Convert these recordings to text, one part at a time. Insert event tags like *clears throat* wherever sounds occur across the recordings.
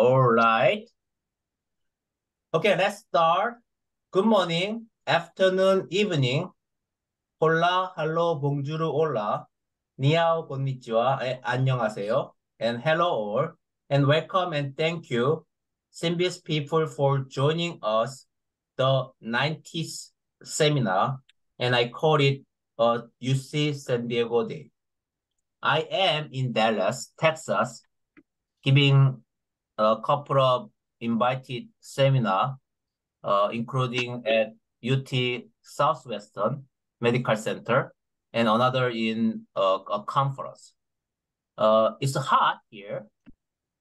All right. Okay, let's start. Good morning, afternoon, evening. Hola, hello, bonjour, hola. Niao, konnichiwa, 안녕하세요. And hello all. And welcome and thank you, Symbios people for joining us the 90th seminar. And I call it a UC San Diego Day. I am in Dallas, Texas, giving a couple of invited seminar, uh, including at UT Southwestern Medical Center and another in uh, a conference. Uh, it's hot here,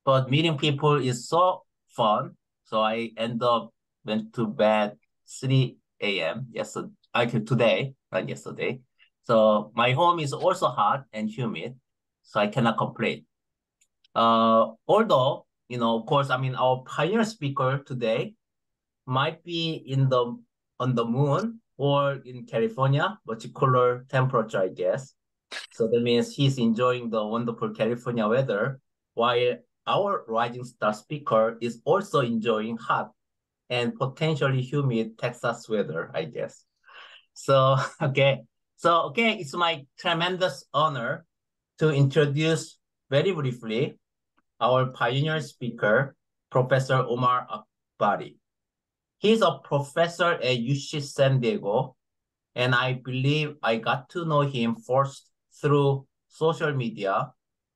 but meeting people is so fun. So I end up went to bed 3 a.m. yesterday, like today, not yesterday. So my home is also hot and humid, so I cannot complain. Uh, although, you know, of course, I mean, our pioneer speaker today might be in the on the moon or in California, cooler temperature, I guess. So that means he's enjoying the wonderful California weather, while our rising star speaker is also enjoying hot and potentially humid Texas weather, I guess. So, *laughs* okay. So, okay, it's my tremendous honor to introduce very briefly our pioneer speaker, Professor Omar Akbari. He's a professor at UC San Diego, and I believe I got to know him first through social media,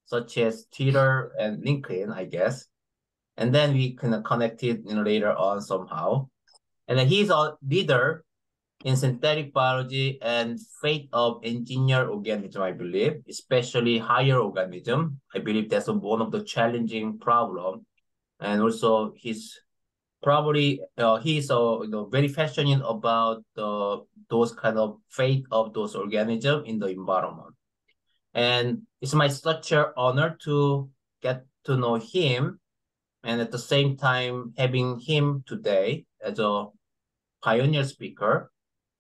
such as Twitter and LinkedIn, I guess. And then we kind of connected you know, later on somehow. And he's a leader in synthetic biology and fate of engineered organism, I believe, especially higher organism. I believe that's one of the challenging problem. And also he's probably uh, he's uh, you know very passionate about the those kind of fate of those organisms in the environment. And it's my such an honor to get to know him and at the same time having him today as a pioneer speaker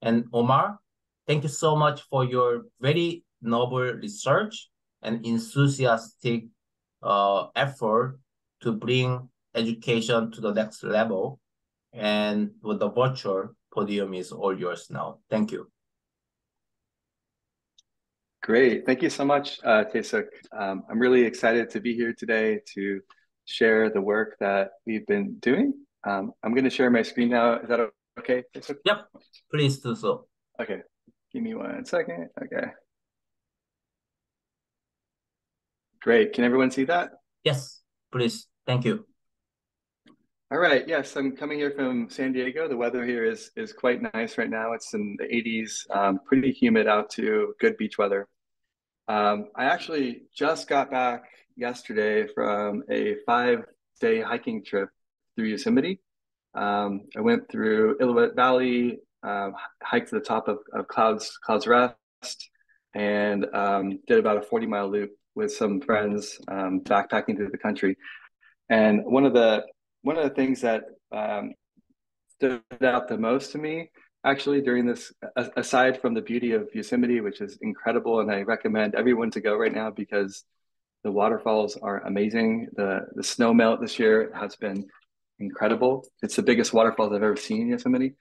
and Omar, thank you so much for your very noble research and enthusiastic uh, effort to bring education to the next level. And with the virtual podium is all yours now. Thank you. Great. Thank you so much, uh, Taesuk. Um, I'm really excited to be here today to share the work that we've been doing. Um, I'm going to share my screen now. Is that Okay. Yep. Please do so. Okay. Give me one second. Okay. Great. Can everyone see that? Yes, please. Thank you. All right. Yes, I'm coming here from San Diego. The weather here is is quite nice right now. It's in the 80s, um, pretty humid out to good beach weather. Um, I actually just got back yesterday from a five day hiking trip through Yosemite. Um, I went through Illilouette Valley, uh, hiked to the top of, of Clouds Clouds Rest, and um, did about a 40 mile loop with some friends um, backpacking through the country. And one of the one of the things that um, stood out the most to me actually during this aside from the beauty of yosemite which is incredible and i recommend everyone to go right now because the waterfalls are amazing the the snow melt this year has been incredible. It's the biggest waterfalls I've ever seen in Yosemite.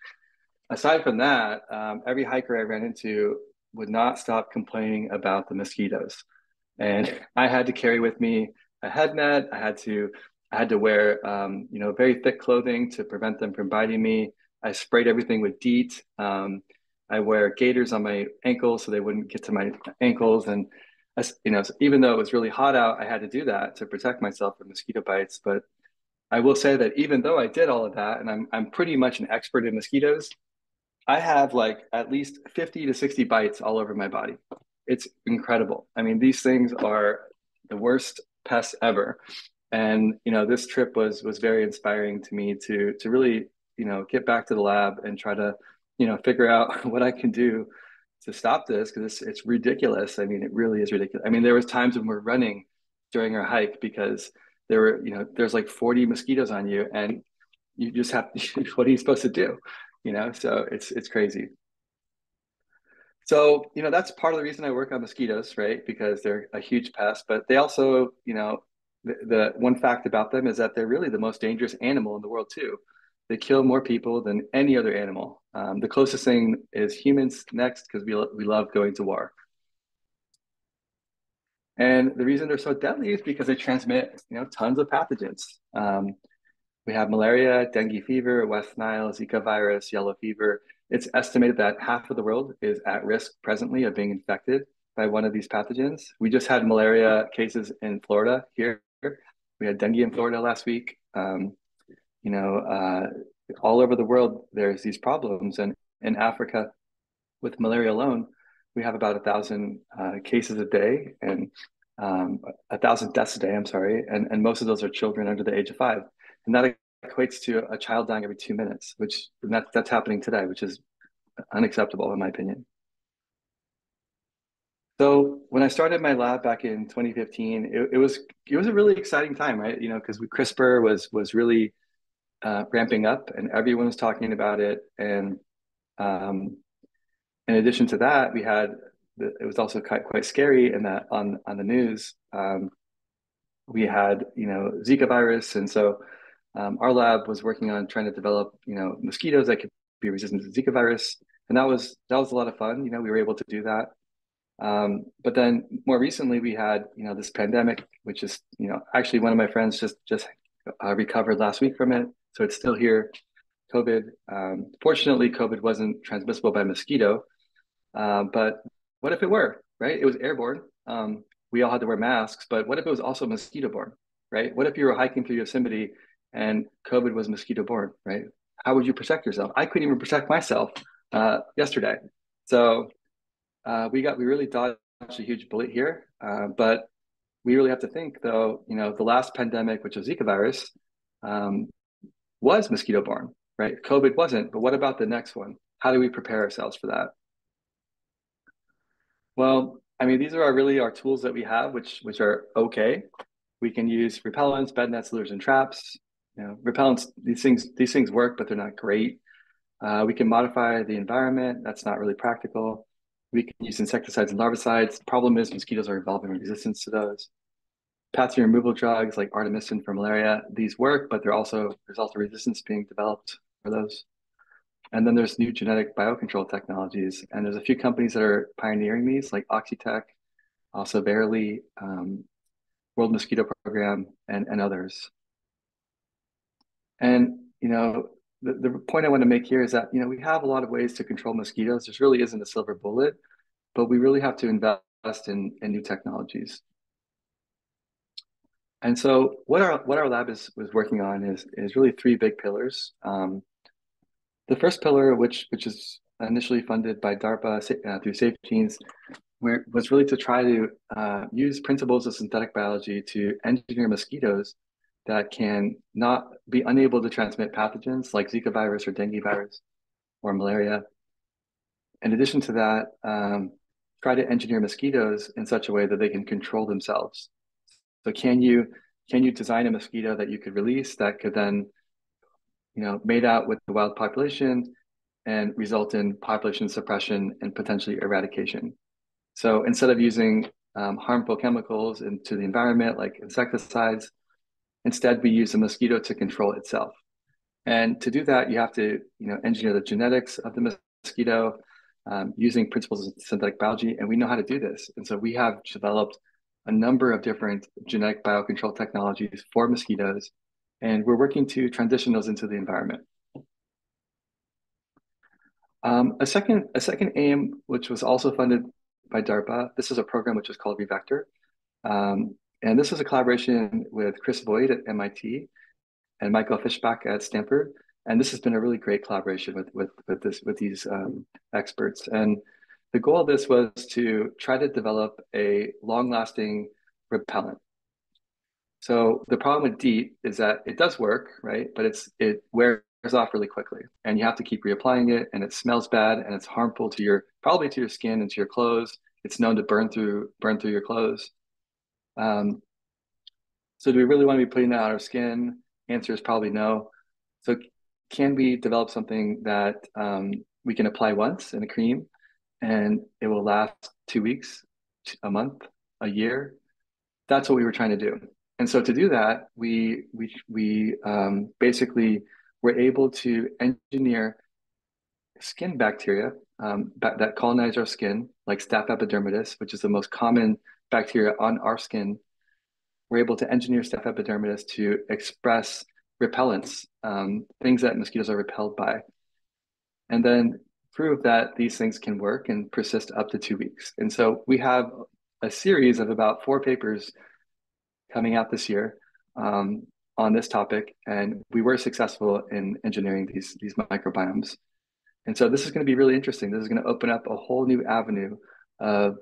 Aside from that, um, every hiker I ran into would not stop complaining about the mosquitoes. And *laughs* I had to carry with me a head net. I had to I had to wear um, you know very thick clothing to prevent them from biting me. I sprayed everything with DEET. Um, I wear gaiters on my ankles so they wouldn't get to my ankles. And you know, even though it was really hot out, I had to do that to protect myself from mosquito bites. But I will say that even though I did all of that and I'm, I'm pretty much an expert in mosquitoes, I have like at least 50 to 60 bites all over my body. It's incredible. I mean, these things are the worst pests ever. And, you know, this trip was, was very inspiring to me to, to really, you know, get back to the lab and try to, you know, figure out *laughs* what I can do to stop this because it's, it's ridiculous. I mean, it really is ridiculous. I mean, there was times when we're running during our hike because there were you know there's like 40 mosquitoes on you and you just have *laughs* what are you supposed to do you know so it's it's crazy so you know that's part of the reason i work on mosquitoes right because they're a huge pest but they also you know the, the one fact about them is that they're really the most dangerous animal in the world too. They kill more people than any other animal. Um, the closest thing is humans next because we, we love going to war. And the reason they're so deadly is because they transmit, you know, tons of pathogens. Um, we have malaria, dengue fever, West Nile, Zika virus, yellow fever. It's estimated that half of the world is at risk presently of being infected by one of these pathogens. We just had malaria cases in Florida here. We had dengue in Florida last week. Um, you know, uh, all over the world, there's these problems. And in Africa, with malaria alone, we have about a thousand uh, cases a day and um, a thousand deaths a day. I'm sorry, and and most of those are children under the age of five, and that equates to a child dying every two minutes, which that's that's happening today, which is unacceptable in my opinion. So when I started my lab back in 2015, it, it was it was a really exciting time, right? You know, because CRISPR was was really uh, ramping up, and everyone was talking about it. And um, in addition to that, we had it was also quite quite scary in that on on the news um, we had you know Zika virus, and so um, our lab was working on trying to develop you know mosquitoes that could be resistant to Zika virus, and that was that was a lot of fun. You know, we were able to do that. Um, but then more recently, we had you know this pandemic, which is you know actually one of my friends just just uh, recovered last week from it, so it's still here. COVID. Um, fortunately, COVID wasn't transmissible by mosquito, uh, but what if it were, right? It was airborne. Um, we all had to wear masks, but what if it was also mosquito borne, right? What if you were hiking through Yosemite and COVID was mosquito borne, right? How would you protect yourself? I couldn't even protect myself uh, yesterday. So uh, we got, we really dodged a huge bullet here. Uh, but we really have to think though, you know, the last pandemic, which was Zika virus, um, was mosquito borne, right? COVID wasn't, but what about the next one? How do we prepare ourselves for that? Well, I mean, these are our, really our tools that we have, which which are okay. We can use repellents, bed nets, lures, and traps. You know, repellents these things these things work, but they're not great. Uh, we can modify the environment. That's not really practical. We can use insecticides and larvicides. The problem is mosquitoes are evolving resistance to those. Pathogen removal drugs like artemisinin for malaria, these work, but they're also there's also resistance being developed for those. And then there's new genetic biocontrol technologies. And there's a few companies that are pioneering these, like Oxitec, also Verily, um, World Mosquito Program, and, and others. And, you know, the, the point I want to make here is that, you know, we have a lot of ways to control mosquitoes. There really isn't a silver bullet, but we really have to invest in, in new technologies. And so what our what our lab is was working on is is really three big pillars. Um, the first pillar, which which is initially funded by DARPA uh, through Safe Genes, where, was really to try to uh, use principles of synthetic biology to engineer mosquitoes that can not be unable to transmit pathogens like Zika virus or dengue virus or malaria. In addition to that, um, try to engineer mosquitoes in such a way that they can control themselves. So can you can you design a mosquito that you could release that could then you know, made out with the wild population and result in population suppression and potentially eradication. So instead of using um, harmful chemicals into the environment like insecticides, instead we use the mosquito to control itself. And to do that, you have to, you know, engineer the genetics of the mosquito um, using principles of synthetic biology, and we know how to do this. And so we have developed a number of different genetic biocontrol technologies for mosquitoes and we're working to transition those into the environment. Um, a second a second aim, which was also funded by DARPA, this is a program which is called Revector. Um, and this is a collaboration with Chris Boyd at MIT and Michael Fischbach at Stanford. And this has been a really great collaboration with, with, with, this, with these um, experts. And the goal of this was to try to develop a long-lasting repellent so the problem with DEET is that it does work, right? But it's it wears off really quickly, and you have to keep reapplying it, and it smells bad, and it's harmful to your probably to your skin and to your clothes. It's known to burn through burn through your clothes. Um, so do we really want to be putting that on our skin? Answer is probably no. So can we develop something that um, we can apply once in a cream, and it will last two weeks, a month, a year? That's what we were trying to do. And so to do that, we we we um, basically were able to engineer skin bacteria um, that colonize our skin, like Staph epidermidis, which is the most common bacteria on our skin. We're able to engineer Staph epidermidis to express repellents, um, things that mosquitoes are repelled by, and then prove that these things can work and persist up to two weeks. And so we have a series of about four papers coming out this year um, on this topic, and we were successful in engineering these these microbiomes. And so this is going to be really interesting. This is going to open up a whole new avenue of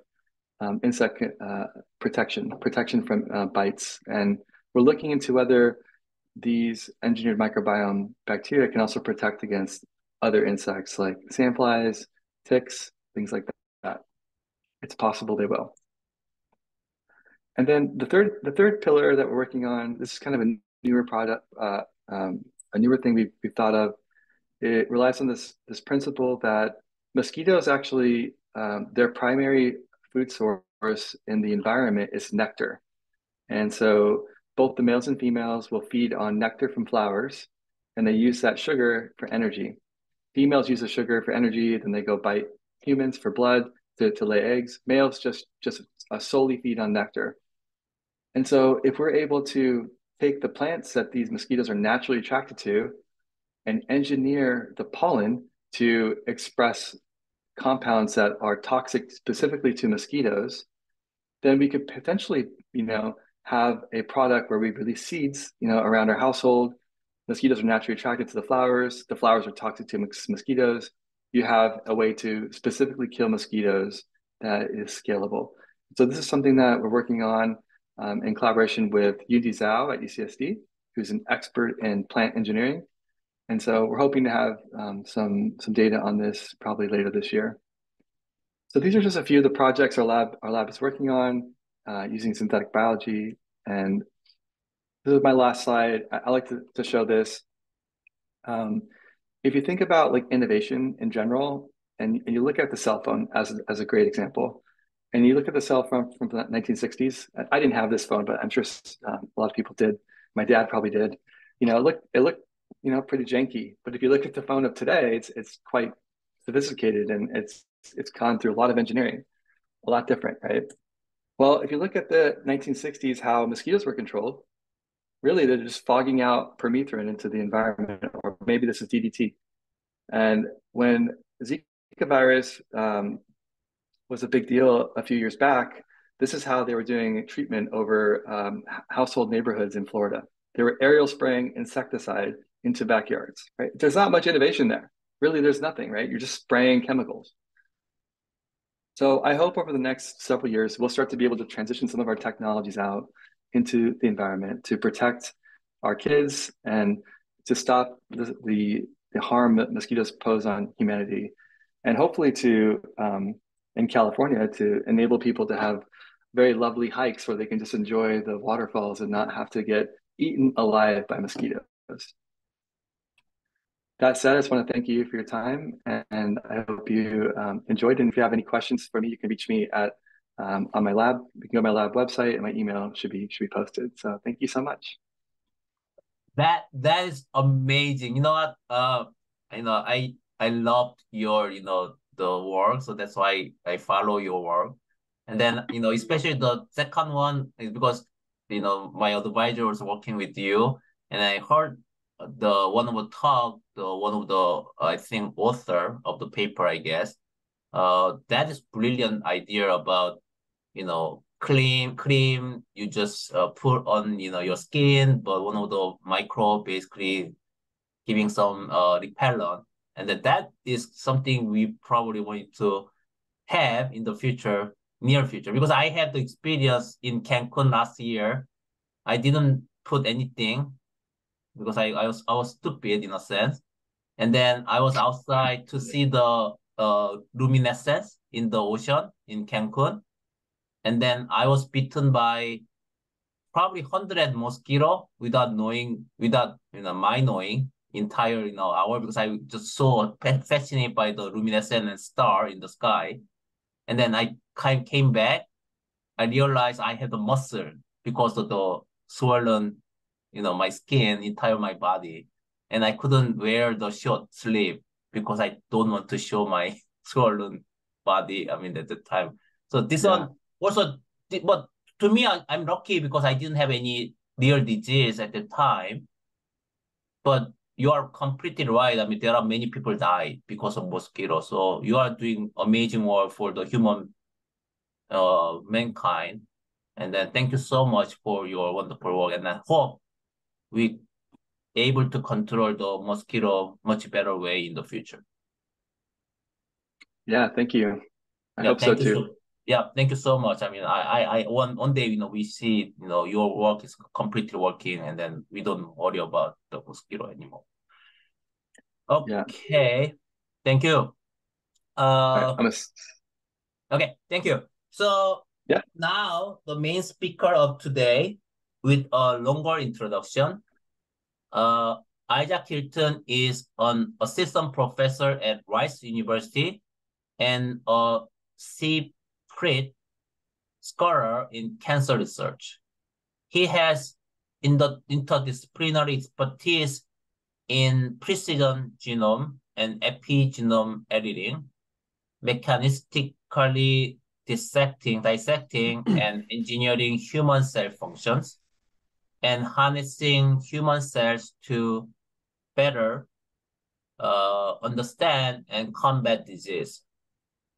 um, insect uh, protection, protection from uh, bites, and we're looking into whether these engineered microbiome bacteria can also protect against other insects like sandflies, ticks, things like that. It's possible they will. And then the third, the third pillar that we're working on, this is kind of a newer product, uh, um, a newer thing we've, we've thought of. It relies on this this principle that mosquitoes actually um, their primary food source in the environment is nectar, and so both the males and females will feed on nectar from flowers, and they use that sugar for energy. Females use the sugar for energy, then they go bite humans for blood to, to lay eggs. Males just just uh, solely feed on nectar. And so if we're able to take the plants that these mosquitoes are naturally attracted to and engineer the pollen to express compounds that are toxic specifically to mosquitoes, then we could potentially, you know, have a product where we release seeds, you know, around our household. Mosquitoes are naturally attracted to the flowers. The flowers are toxic to mosquitoes. You have a way to specifically kill mosquitoes that is scalable. So this is something that we're working on um, in collaboration with Yudi Zhao at UCSD, who's an expert in plant engineering. And so we're hoping to have um, some, some data on this probably later this year. So these are just a few of the projects our lab, our lab is working on uh, using synthetic biology. And this is my last slide. I, I like to, to show this. Um, if you think about like innovation in general, and, and you look at the cell phone as, as a great example, and you look at the cell phone from the 1960s. I didn't have this phone, but I'm sure um, a lot of people did. My dad probably did. You know, it looked it looked you know pretty janky. But if you look at the phone of today, it's it's quite sophisticated and it's it's gone through a lot of engineering, a lot different, right? Well, if you look at the 1960s, how mosquitoes were controlled, really they're just fogging out permethrin into the environment, or maybe this is DDT. And when Zika virus um, was a big deal a few years back, this is how they were doing treatment over um, household neighborhoods in Florida. They were aerial spraying insecticide into backyards, right? There's not much innovation there. Really, there's nothing, right? You're just spraying chemicals. So I hope over the next several years, we'll start to be able to transition some of our technologies out into the environment to protect our kids and to stop the, the, the harm that mosquitoes pose on humanity and hopefully to um, in California to enable people to have very lovely hikes where they can just enjoy the waterfalls and not have to get eaten alive by mosquitoes. That said, I just want to thank you for your time and I hope you um, enjoyed. And if you have any questions for me, you can reach me at um, on my lab. You can go to my lab website and my email should be should be posted. So thank you so much. That that is amazing. You know what? Uh, you know I I loved your you know the work. So that's why I follow your work. And then, you know, especially the second one is because, you know, my advisor was working with you and I heard the one of the talk, the one of the, I think, author of the paper, I guess, uh, that is brilliant idea about, you know, cream, cream you just uh, put on, you know, your skin, but one of the micro basically giving some uh, repellent and that that is something we probably want to have in the future, near future. Because I had the experience in Cancun last year. I didn't put anything because I, I was I was stupid in a sense. And then I was outside to see the uh, luminescence in the ocean in Cancun. And then I was bitten by probably 100 mosquito without knowing, without you know, my knowing entire you know hour because I just so fascinated by the luminescent star in the sky, and then I came came back. I realized I had the muscle because of the swollen, you know, my skin, entire my body. And I couldn't wear the short sleeve because I don't want to show my *laughs* swollen body. I mean, at the time. So this yeah. one also, but to me, I, I'm lucky because I didn't have any real disease at the time. But you are completely right. I mean, there are many people die because of mosquitoes. So you are doing amazing work for the human, uh, mankind. And then thank you so much for your wonderful work. And I hope we able to control the mosquito much better way in the future. Yeah, thank you. I yeah, hope so too. So, yeah, thank you so much. I mean, I, I, I, one, one day, you know, we see, you know, your work is completely working, and then we don't worry about the mosquito anymore. Okay, yeah. thank you. Uh, a... okay, thank you. So yeah. now the main speaker of today with a longer introduction. Uh, Isaac Hilton is an assistant professor at Rice University and a CPRIT scholar in cancer research. He has in the interdisciplinary expertise in precision genome and epigenome editing, mechanistically dissecting, dissecting, *clears throat* and engineering human cell functions, and harnessing human cells to better uh, understand and combat disease.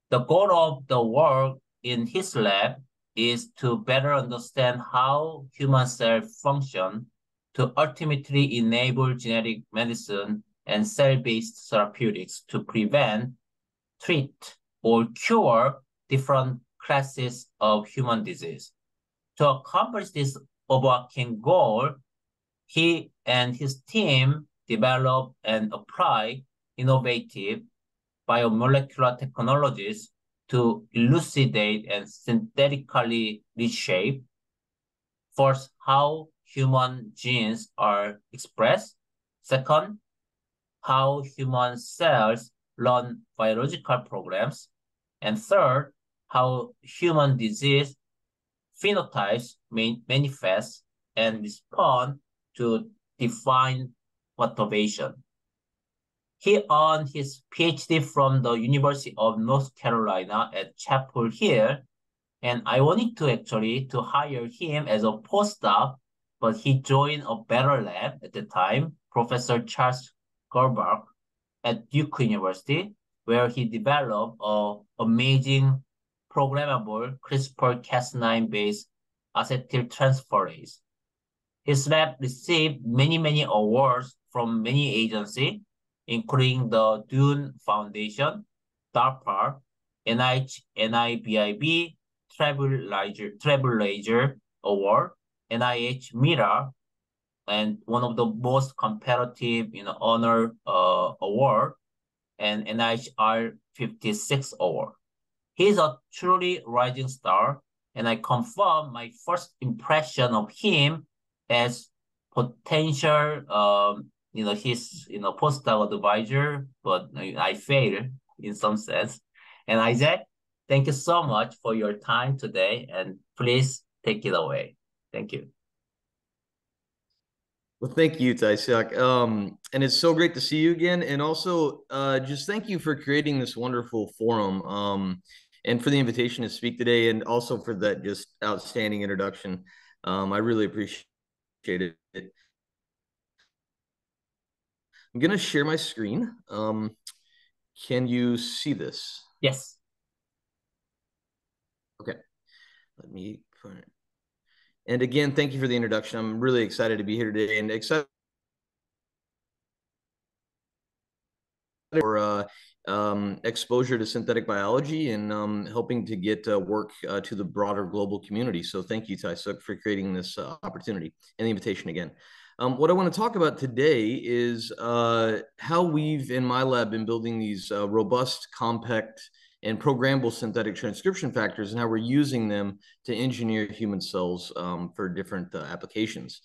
The goal of the work in his lab is to better understand how human cells function to ultimately enable genetic medicine and cell-based therapeutics to prevent, treat, or cure different classes of human disease. To accomplish this overarching goal, he and his team develop and apply innovative biomolecular technologies to elucidate and synthetically reshape first how human genes are expressed. Second, how human cells learn biological programs. And third, how human disease phenotypes may manifest and respond to defined perturbation. He earned his PhD from the University of North Carolina at Chapel Hill, and I wanted to actually to hire him as a postdoc, but he joined a better lab at the time, Professor Charles Gerbach at Duke University, where he developed a amazing programmable CRISPR-Cas9-based acetyltransferase. His lab received many, many awards from many agencies, including the Dune Foundation, DARPA, NIH, NIBIB, Trailblazer, Trailblazer Award, NIH MIRA, and one of the most competitive you know, honor uh, award, and NIH R56 award. He's a truly rising star, and I confirm my first impression of him as potential, um, you know, his, you know, postdoc advisor, but I failed in some sense. And Isaac, thank you so much for your time today, and please take it away. Thank you. Well, thank you, Taisak. Um, and it's so great to see you again. And also, uh, just thank you for creating this wonderful forum. Um, and for the invitation to speak today, and also for that just outstanding introduction. Um, I really appreciate it. I'm gonna share my screen. Um, can you see this? Yes. Okay. Let me put it. And again, thank you for the introduction. I'm really excited to be here today and excited for uh, um, exposure to synthetic biology and um, helping to get uh, work uh, to the broader global community. So thank you, Taisuk, for creating this uh, opportunity and the invitation again. Um, what I want to talk about today is uh, how we've, in my lab, been building these uh, robust, compact, and programmable synthetic transcription factors and how we're using them to engineer human cells um, for different uh, applications.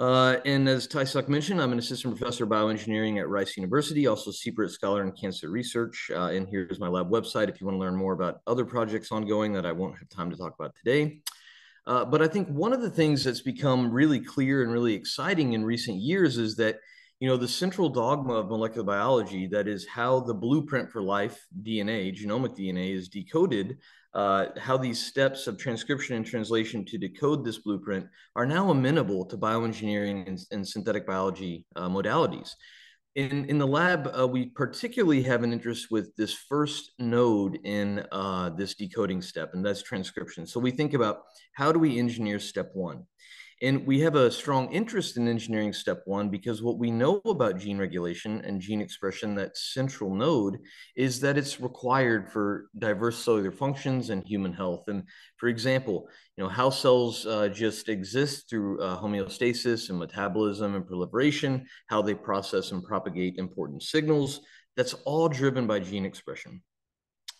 Uh, and as Taisuk mentioned, I'm an assistant professor of bioengineering at Rice University, also CPRIT scholar in cancer research. Uh, and here's my lab website if you want to learn more about other projects ongoing that I won't have time to talk about today. Uh, but I think one of the things that's become really clear and really exciting in recent years is that you know the central dogma of molecular biology that is how the blueprint for life dna genomic dna is decoded uh, how these steps of transcription and translation to decode this blueprint are now amenable to bioengineering and, and synthetic biology uh, modalities in in the lab, uh, we particularly have an interest with this first node in uh, this decoding step, and that's transcription. So we think about how do we engineer step one? And we have a strong interest in engineering step one because what we know about gene regulation and gene expression, that central node, is that it's required for diverse cellular functions and human health. And for example, you know, how cells uh, just exist through uh, homeostasis and metabolism and proliferation, how they process and propagate important signals, that's all driven by gene expression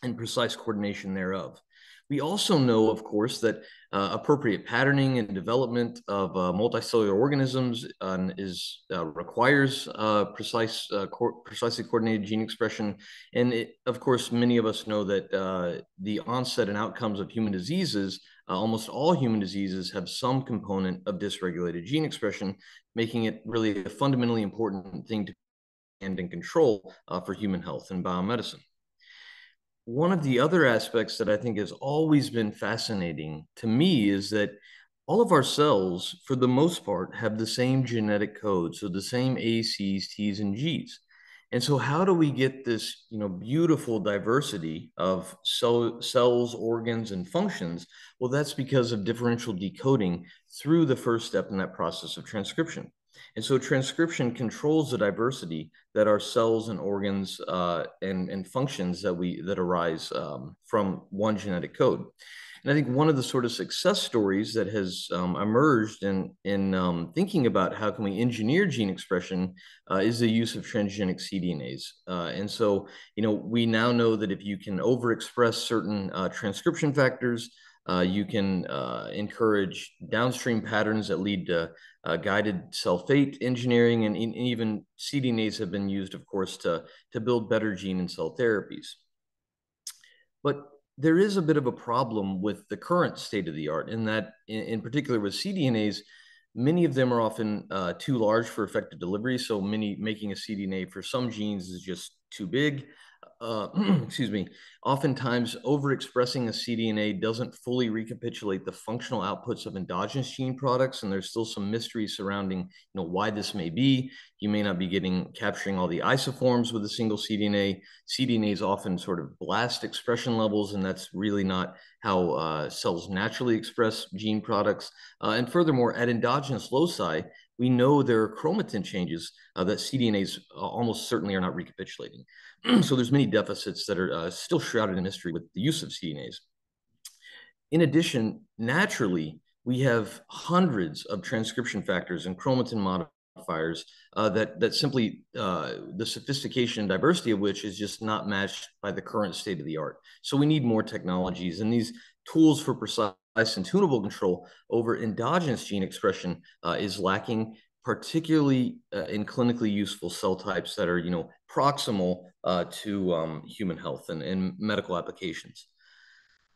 and precise coordination thereof. We also know, of course, that uh, appropriate patterning and development of uh, multicellular organisms uh, is uh, requires uh, precise, co precisely coordinated gene expression. And it, of course, many of us know that the onset and outcomes of human diseases, almost all human diseases have some component of dysregulated gene expression, making it really a fundamentally important thing to and in control for human health and biomedicine one of the other aspects that I think has always been fascinating to me is that all of our cells, for the most part, have the same genetic code, so the same A, C's, T's, and G's. And so, how do we get this, you know, beautiful diversity of cell, cells, organs, and functions? Well, that's because of differential decoding through the first step in that process of transcription. And so transcription controls the diversity that our cells and organs uh, and, and functions that we that arise um, from one genetic code. And I think one of the sort of success stories that has um, emerged in, in um, thinking about how can we engineer gene expression uh, is the use of transgenic cDNAs. Uh, and so, you know, we now know that if you can overexpress certain uh, transcription factors, uh, you can uh, encourage downstream patterns that lead to uh, guided cell fate engineering, and, and, even cDNAs have been used, of course, to, to build better gene and cell therapies. But there is a bit of a problem with the current state of the art in that, in, in particular with cDNAs, many of them are often uh, too large for effective delivery. So many making a cDNA for some genes is just too big uh, *clears throat* excuse me, oftentimes overexpressing a cDNA doesn't fully recapitulate the functional outputs of endogenous gene products, and there's still some mystery surrounding, you know, why this may be. You may not be getting capturing all the isoforms with a single cDNA. cDNAs often sort of blast expression levels, and that's really not how uh, cells naturally express gene products. Uh, and furthermore, at endogenous loci, we know there are chromatin changes uh, that cDNAs uh, almost certainly are not recapitulating. *clears throat* so there's many deficits that are uh, still shrouded in mystery with the use of cDNAs. In addition, naturally, we have hundreds of transcription factors and chromatin modifiers uh, that that simply uh, the sophistication and diversity of which is just not matched by the current state of the art. So we need more technologies, and these tools for precise and tunable control over endogenous gene expression uh, is lacking, particularly uh, in clinically useful cell types that are, you know, proximal uh, to um, human health and, and medical applications.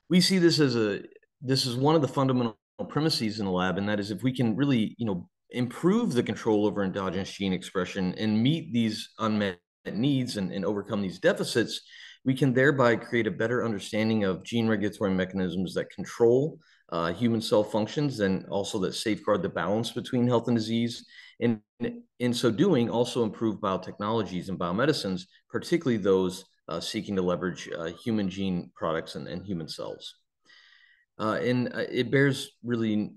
We see this as a this is one of the fundamental premises in the lab, and that is if we can really, you know, improve the control over endogenous gene expression and meet these unmet needs and, and overcome these deficits, we can thereby create a better understanding of gene regulatory mechanisms that control uh, human cell functions and also that safeguard the balance between health and disease. And in so doing, also improve biotechnologies and biomedicines, particularly those uh, seeking to leverage uh, human gene products and, and human cells. Uh, and uh, it bears really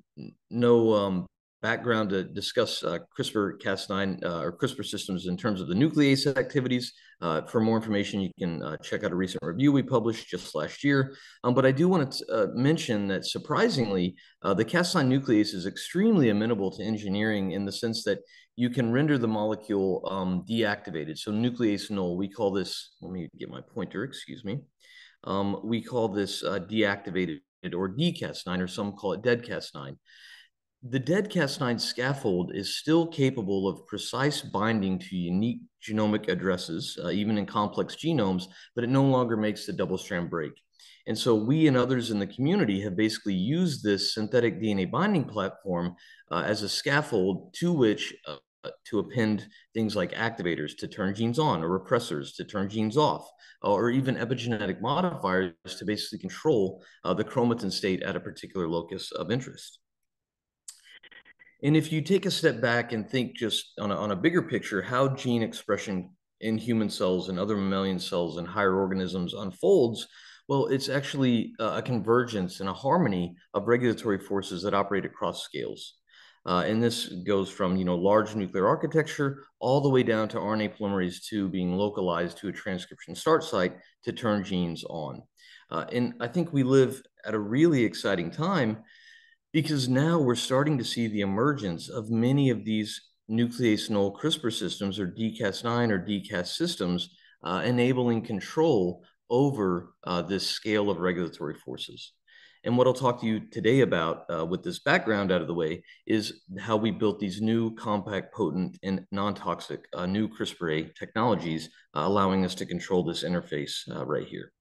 no um, background to discuss uh, CRISPR-Cas9 uh, or CRISPR systems in terms of the nuclease activities. Uh, for more information, you can uh, check out a recent review we published just last year. Um, but I do want to uh, mention that surprisingly, uh, the Cas9 nuclease is extremely amenable to engineering in the sense that you can render the molecule um, deactivated. So nuclease null, we call this, let me get my pointer, excuse me. Um, we call this deactivated or DCAS9, or some call it dead Cas9 the dead Cas9 scaffold is still capable of precise binding to unique genomic addresses, uh, even in complex genomes, but it no longer makes the double strand break. And so we and others in the community have basically used this synthetic DNA binding platform uh, as a scaffold to which uh, to append things like activators to turn genes on or repressors to turn genes off or even epigenetic modifiers to basically control uh, the chromatin state at a particular locus of interest. And if you take a step back and think just on a, on a bigger picture, how gene expression in human cells and other mammalian cells and higher organisms unfolds, well, it's actually a convergence and a harmony of regulatory forces that operate across scales. Uh, and this goes from you know large nuclear architecture all the way down to RNA polymerase II being localized to a transcription start site to turn genes on. Uh, and I think we live at a really exciting time because now we're starting to see the emergence of many of these nuclease null CRISPR systems or DCAS9 or DCAS systems, uh, enabling control over uh, this scale of regulatory forces. And what I'll talk to you today about uh, with this background out of the way is how we built these new compact, potent, and non-toxic uh, new CRISPR-A technologies, uh, allowing us to control this interface uh, right here.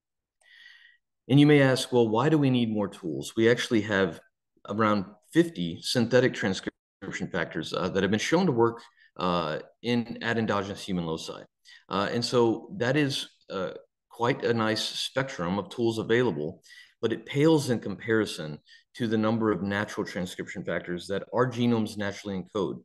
And you may ask, well, why do we need more tools? We actually have around 50 synthetic transcription factors uh, that have been shown to work uh, in at endogenous human loci. Uh, and so that is uh, quite a nice spectrum of tools available, but it pales in comparison to the number of natural transcription factors that our genomes naturally encode.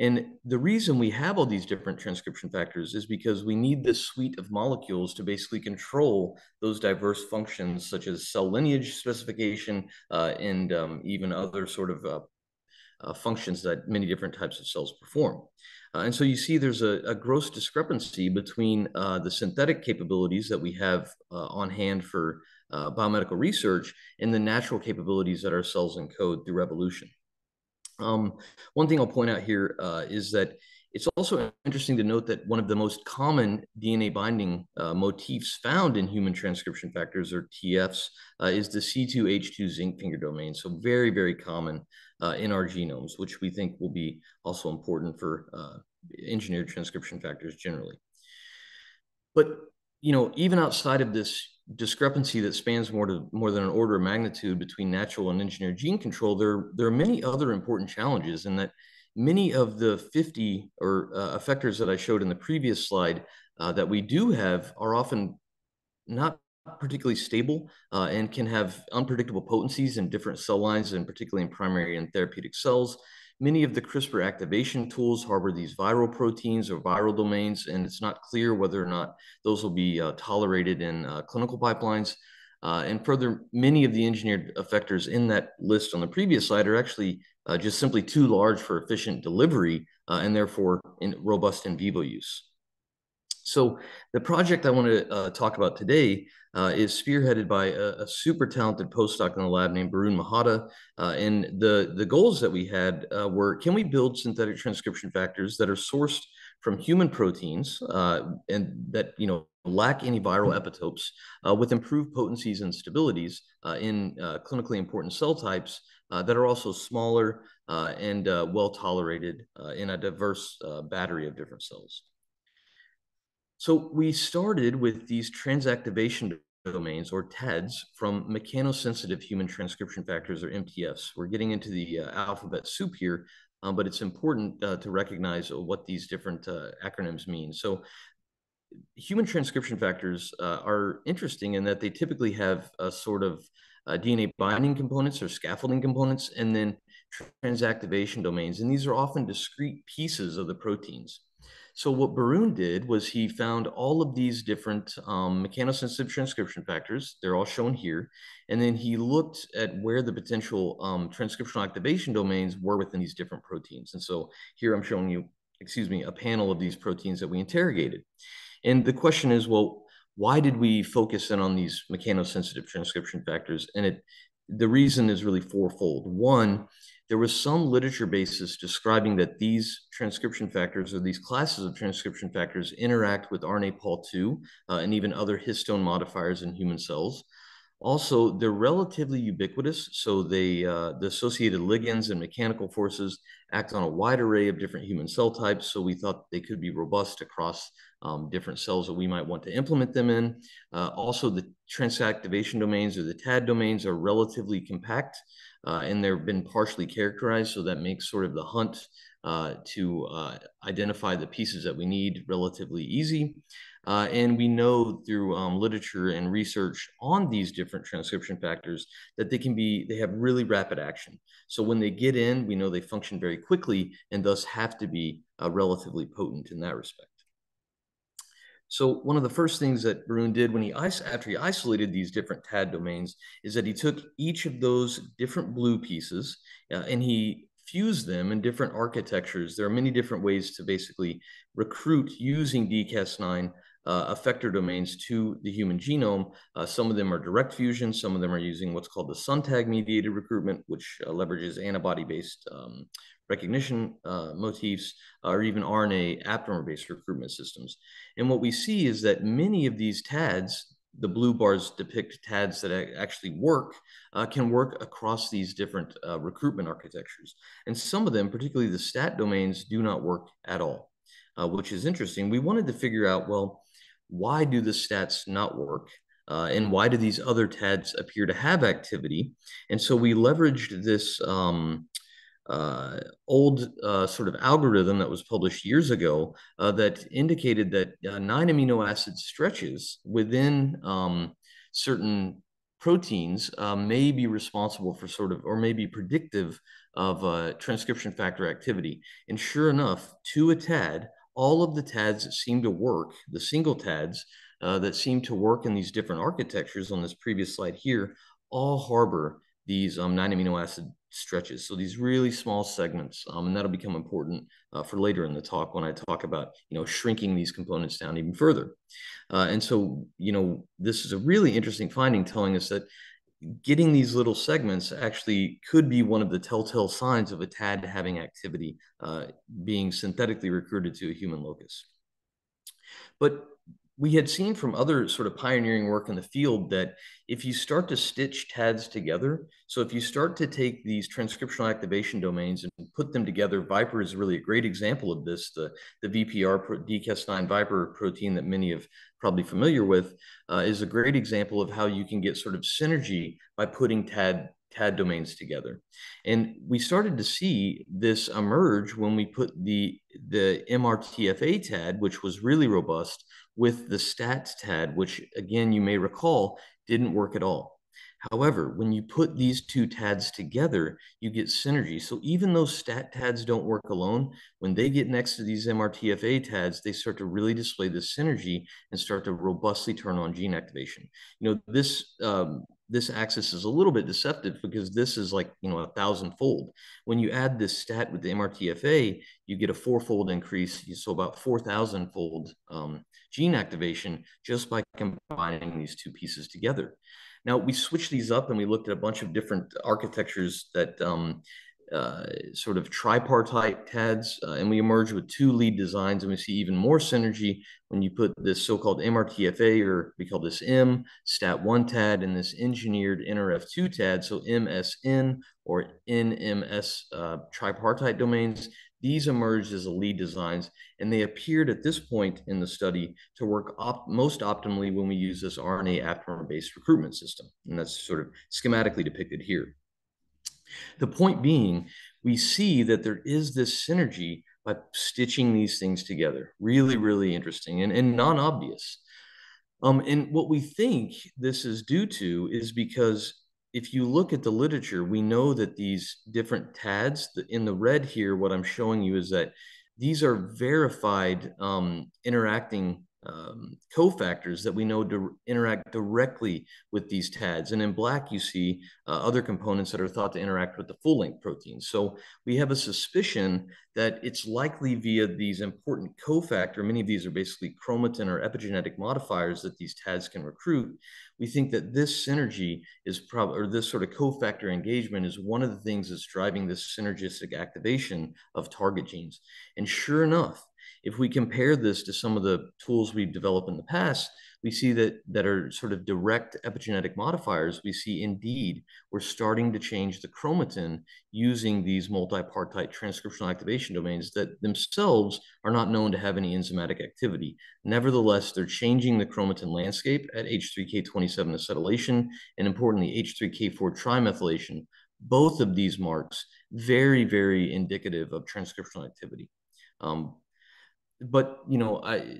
And the reason we have all these different transcription factors is because we need this suite of molecules to basically control those diverse functions, such as cell lineage specification uh, and um, even other sort of uh, uh, functions that many different types of cells perform. Uh, and so you see there's a, a gross discrepancy between uh, the synthetic capabilities that we have uh, on hand for biomedical research and the natural capabilities that our cells encode through evolution. Um, one thing I'll point out here uh, is that it's also interesting to note that one of the most common DNA binding uh, motifs found in human transcription factors, or TFs, uh, is the C2H2 zinc finger domain. So very, very common uh, in our genomes, which we think will be also important for uh, engineered transcription factors generally. But you know, even outside of this discrepancy that spans more to more than an order of magnitude between natural and engineered gene control, there there are many other important challenges, in that many of the 50 or uh, effectors that I showed in the previous slide uh, that we do have are often not particularly stable uh, and can have unpredictable potencies in different cell lines and particularly in primary and therapeutic cells. Many of the CRISPR activation tools harbor these viral proteins or viral domains, and it's not clear whether or not those will be uh, tolerated in uh, clinical pipelines. Uh, and further, many of the engineered effectors in that list on the previous slide are actually uh, just simply too large for efficient delivery uh, and therefore in robust in vivo use. So the project I want to uh, talk about today uh, is spearheaded by a, a, super talented postdoc in the lab named Barun Mahata. Uh, and the, the goals that we had uh, were, can we build synthetic transcription factors that are sourced from human proteins uh, and that, you know, lack any viral epitopes uh, with improved potencies and stabilities in clinically important cell types that are also smaller and well tolerated in a diverse battery of different cells. So we started with these transactivation domains or TADs from mechanosensitive human transcription factors or MTFs. We're getting into the uh, alphabet soup here, um, but it's important uh, to recognize what these different uh, acronyms mean. So human transcription factors uh, are interesting in that they typically have a sort of uh, DNA binding components or scaffolding components and then transactivation domains. And these are often discrete pieces of the proteins. So what Barun did was he found all of these different um, mechanosensitive transcription factors. They're all shown here. And then he looked at where the potential um, transcriptional activation domains were within these different proteins. And so here I'm showing you, excuse me, a panel of these proteins that we interrogated. And the question is, well, why did we focus in on these mechanosensitive transcription factors? And it, the reason is really fourfold. One, there was some literature basis describing that these transcription factors or these classes of transcription factors interact with RNA-Pol2 uh, and even other histone modifiers in human cells. Also, they're relatively ubiquitous, so they uh, the associated ligands and mechanical forces act on a wide array of different human cell types. So we thought they could be robust across um, different cells that we might want to implement them in. Uh, also, the transactivation domains or the TAD domains are relatively compact, uh, and they've been partially characterized, so that makes sort of the hunt uh, to uh, identify the pieces that we need relatively easy. Uh, and we know through um, literature and research on these different transcription factors that they can be, they have really rapid action. So when they get in, we know they function very quickly and thus have to be uh, relatively potent in that respect. So one of the first things that Barun did when he after he isolated these different TAD domains is that he took each of those different blue pieces uh, and he fused them in different architectures. There are many different ways to basically recruit using DCAS9 uh, effector domains to the human genome. Uh, some of them are direct fusion. Some of them are using what's called the SUNTAG mediated recruitment, which uh, leverages antibody-based um, recognition uh, motifs, or even RNA aptamer-based recruitment systems. And what we see is that many of these TADs the blue bars depict TADs that actually work, uh, can work across these different uh, recruitment architectures. And some of them, particularly the stat domains, do not work at all, uh, which is interesting. We wanted to figure out, well, why do the stats not work? Uh, and why do these other TADs appear to have activity? And so we leveraged this um, uh, old uh, sort of algorithm that was published years ago uh, that indicated that uh, nine amino acid stretches within um, certain proteins uh, may be responsible for sort of, or may be predictive of uh, transcription factor activity. And sure enough, to a TAD, all of the TADs that seem to work, the single TADs that seem to work in these different architectures on this previous slide here, all harbor these um, nine amino acid stretches. So these really small segments, um, and that'll become important uh, for later in the talk when I talk about, you know, shrinking these components down even further. Uh, and so, you know, this is a really interesting finding telling us that getting these little segments actually could be one of the telltale signs of a TAD having activity uh, being synthetically recruited to a human locus. But we had seen from other sort of pioneering work in the field that if you start to stitch TADs together, so if you start to take these transcriptional activation domains and put them together, Viper is really a great example of this. The, the VPR DCAS9 Viper protein that many have probably familiar with uh, is a great example of how you can get sort of synergy by putting TAD TAD domains together. And we started to see this emerge when we put the, the MRTFA TAD, which was really robust, with the stats TAD, which again, you may recall, didn't work at all. However, when you put these two TADs together, you get synergy. So even though stat TADs don't work alone, when they get next to these MRTFA TADs, they start to really display the synergy and start to robustly turn on gene activation. You know, this um, this axis is a little bit deceptive because this is like, you know, a thousand fold. When you add this stat with the MRTFA, you get a fourfold increase. So about 4,000 fold um, gene activation just by combining these two pieces together. Now we switched these up and we looked at a bunch of different architectures that um, uh, sort of tripartite TADs, uh, and we emerged with two lead designs, and we see even more synergy when you put this so-called MRTFA, or we call this M, STAT1 TAD, and this engineered NRF2 TAD, so MSN or NMS uh, tripartite domains. These emerged as the lead designs, and they appeared at this point in the study to work op most optimally when we use this RNA aptamer-based recruitment system. And that's sort of schematically depicted here. The point being, we see that there is this synergy by stitching these things together. Really, really interesting and, and non-obvious. Um, and what we think this is due to is because if you look at the literature, we know that these different TADs, in the red here, what I'm showing you is that these are verified um, interacting um, cofactors that we know to interact directly with these TADs. And in black, you see uh, other components that are thought to interact with the full-length proteins. So we have a suspicion that it's likely via these important cofactor, many of these are basically chromatin or epigenetic modifiers that these TADs can recruit. We think that this synergy is probably, or this sort of cofactor engagement is one of the things that's driving this synergistic activation of target genes. And sure enough, if we compare this to some of the tools we've developed in the past, we see that that are sort of direct epigenetic modifiers. We see indeed we're starting to change the chromatin using these multipartite transcriptional activation domains that themselves are not known to have any enzymatic activity. Nevertheless, they're changing the chromatin landscape at H3K27 acetylation and importantly H3K4 trimethylation. Both of these marks very, very indicative of transcriptional activity. Um, but you know, I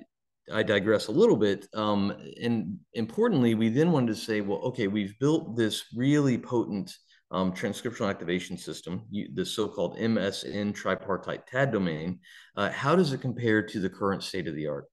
I digress a little bit. Um, and importantly, we then wanted to say, well, okay, we've built this really potent um, transcriptional activation system, the so-called MSN tripartite TAD domain. Uh, how does it compare to the current state of the art?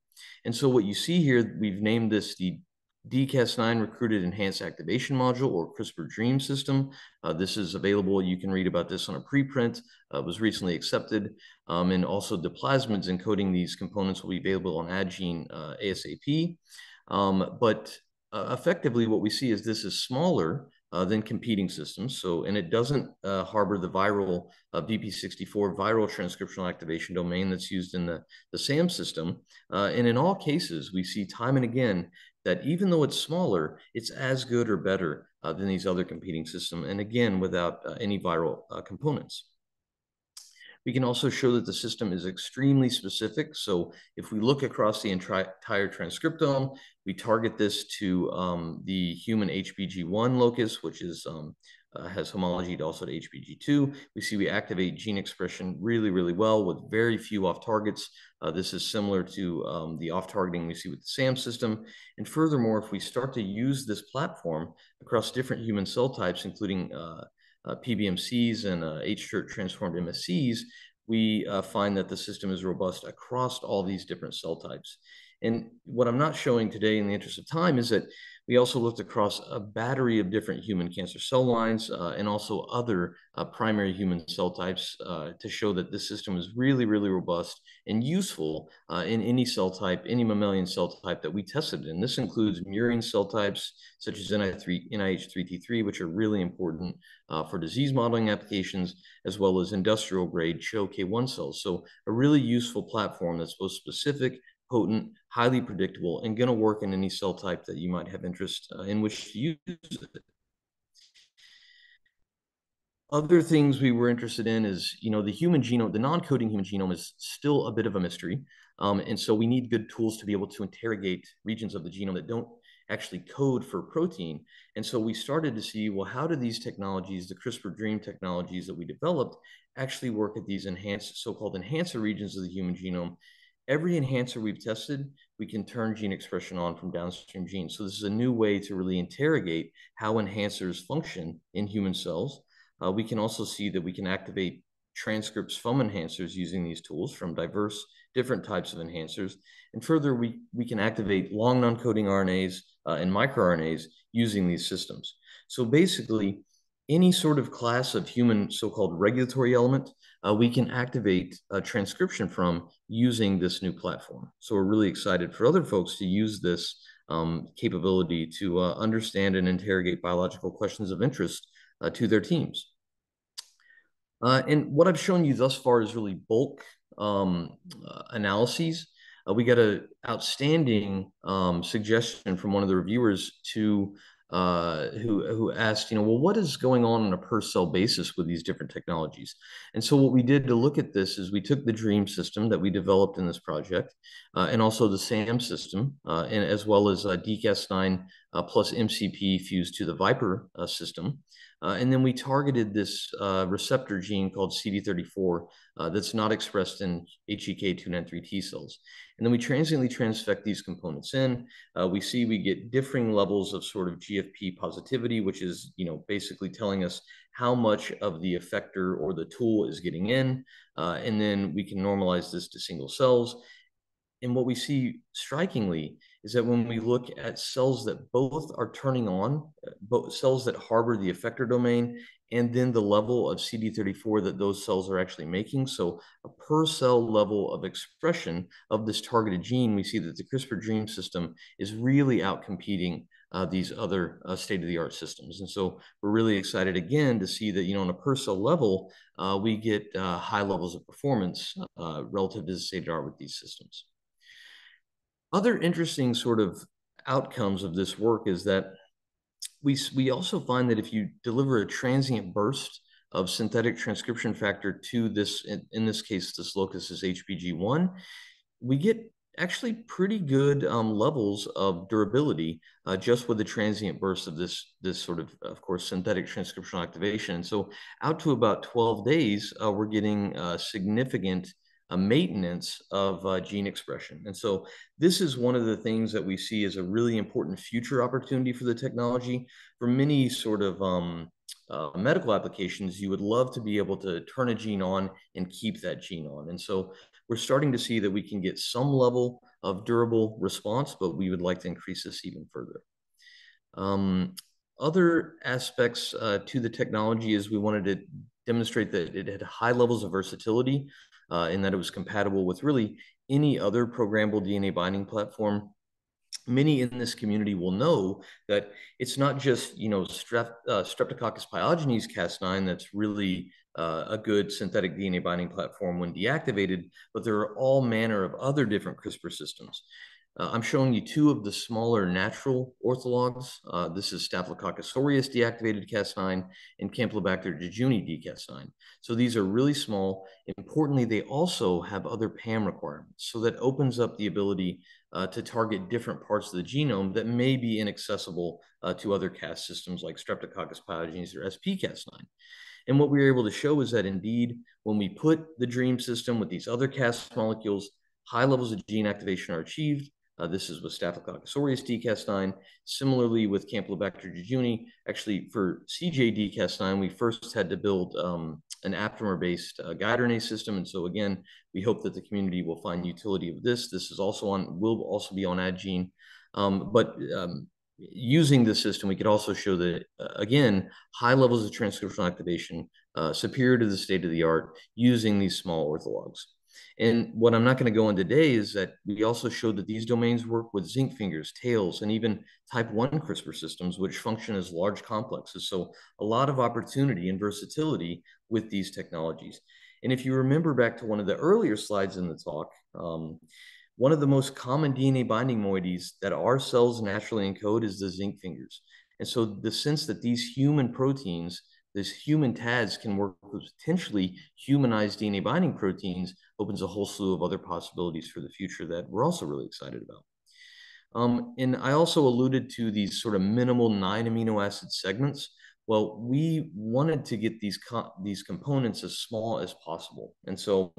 And so what you see here, we've named this the DCAS9 Recruited Enhanced Activation Module or CRISPR DREAM system. Uh, this is available. You can read about this on a preprint. Uh, was recently accepted. Um, and also the plasmids encoding these components will be available on Addgene uh, ASAP. Um, but uh, effectively what we see is this is smaller uh, than competing systems. So, and it doesn't uh, harbor the viral uh, VP64 viral transcriptional activation domain that's used in the, the SAM system. And in all cases, we see time and again that even though it's smaller, it's as good or better uh, than these other competing systems. And again, without uh, any viral components. We can also show that the system is extremely specific. So if we look across the entire transcriptome, we target this to um, the human HBG1 locus, which is um, uh, has homology to also to HBG2. We see we activate gene expression really, really well with very few off targets. Uh, this is similar to um, the off targeting we see with the SAM system. And furthermore, if we start to use this platform across different human cell types, including uh, uh, PBMCs and uh, H-shirt transformed MSCs, we uh, find that the system is robust across all these different cell types. And what I'm not showing today in the interest of time is that we also looked across a battery of different human cancer cell lines uh, and also other uh, primary human cell types uh, to show that this system is really, really robust and useful uh, in any cell type, any mammalian cell type that we tested And This includes murine cell types such as NIH3, NIH3T3, which are really important uh, for disease modeling applications, as well as industrial grade CHO K1 cells. So a really useful platform that's both specific potent, highly predictable, and going to work in any cell type that you might have interest uh, in which to use it. Other things we were interested in is, you know, the human genome, the non-coding human genome is still a bit of a mystery. Um, and so we need good tools to be able to interrogate regions of the genome that don't actually code for protein. And so we started to see, well, how do these technologies, the CRISPR Dream technologies that we developed, actually work at these enhanced, so-called enhancer regions of the human genome every enhancer we've tested, we can turn gene expression on from downstream genes. So this is a new way to really interrogate how enhancers function in human cells. Uh, we can also see that we can activate transcripts from enhancers using these tools from diverse different types of enhancers. And further, we, we can activate long non-coding RNAs uh, and microRNAs using these systems. So basically, any sort of class of human so-called regulatory element, uh, we can activate a transcription from using this new platform. So we're really excited for other folks to use this um, capability to uh, understand and interrogate biological questions of interest uh, to their teams. Uh, and what I've shown you thus far is really bulk um, uh, analyses. We got an outstanding um, suggestion from one of the reviewers to uh, who who asked, you know, well, what is going on on a per cell basis with these different technologies? And so what we did to look at this is we took the Dream system that we developed in this project, uh, and also the SAM system, uh, and as well as uh, DCAS9 uh, plus MCP fused to the Viper uh, system. Uh, and then we targeted this uh, receptor gene called CD34 uh, that's not expressed in HEK293 T cells. And then we transiently transfect these components in. Uh, we see we get differing levels of sort of GFP positivity, which is, you know, basically telling us how much of the effector or the tool is getting in. Uh, and then we can normalize this to single cells. And what we see strikingly is that when we look at cells that both are turning on, both cells that harbor the effector domain, and then the level of CD34 that those cells are actually making. So a per cell level of expression of this targeted gene, we see that the CRISPR Dream system is really outcompeting uh, these other uh, state-of-the-art systems. And so we're really excited again to see that, you know, on a per cell level, uh, we get uh, high levels of performance uh, relative to the state-of-the-art with these systems. Other interesting sort of outcomes of this work is that we, we also find that if you deliver a transient burst of synthetic transcription factor to this, in, in this case, this locus is HBG1, we get actually pretty good um, levels of durability uh, just with the transient burst of this this sort of of course synthetic transcriptional activation. And so out to about 12 days uh, we're getting uh, significant uh, maintenance of uh, gene expression and so this is one of the things that we see as a really important future opportunity for the technology for many sort of um, uh, medical applications, you would love to be able to turn a gene on and keep that gene on. And so we're starting to see that we can get some level of durable response, but we would like to increase this even further. Um, other aspects uh, to the technology is we wanted to demonstrate that it had high levels of versatility uh, and that it was compatible with really any other programmable DNA binding platform. Many in this community will know that it's not just you know strep, uh, streptococcus pyogenes cas9 that's really uh, a good synthetic dna binding platform when deactivated but there are all manner of other different crispr systems uh, I'm showing you two of the smaller natural orthologs. Uh, this is Staphylococcus aureus deactivated Cas9 and Campylobacter jejuni dCas9. So these are really small. Importantly, they also have other PAM requirements. So that opens up the ability uh, to target different parts of the genome that may be inaccessible uh, to other Cas systems like Streptococcus pyogenes or SPCas9. And what we were able to show is that indeed, when we put the DREAM system with these other Cas molecules, high levels of gene activation are achieved, uh, this is with Staphylococcus aureus dCas9. Similarly with Campylobacter jejuni, actually for CJ dCas9, we first had to build um, an aptamer-based uh, guide RNA system. And so again, we hope that the community will find utility of this. This is also on, will also be on AdGene. Um, but um, using this system, we could also show that, uh, again, high levels of transcriptional activation, uh, superior to the state of the art using these small orthologs. And what I'm not going to go into today is that we also showed that these domains work with zinc fingers, tails, and even type 1 CRISPR systems, which function as large complexes. So a lot of opportunity and versatility with these technologies. And if you remember back to one of the earlier slides in the talk, um, one of the most common DNA binding moieties that our cells naturally encode is the zinc fingers. And so the sense that these human proteins this human TADs can work with potentially humanized DNA binding proteins opens a whole slew of other possibilities for the future that we're also really excited about. Um, and I also alluded to these sort of minimal nine amino acid segments. Well, we wanted to get these, co these components as small as possible. And so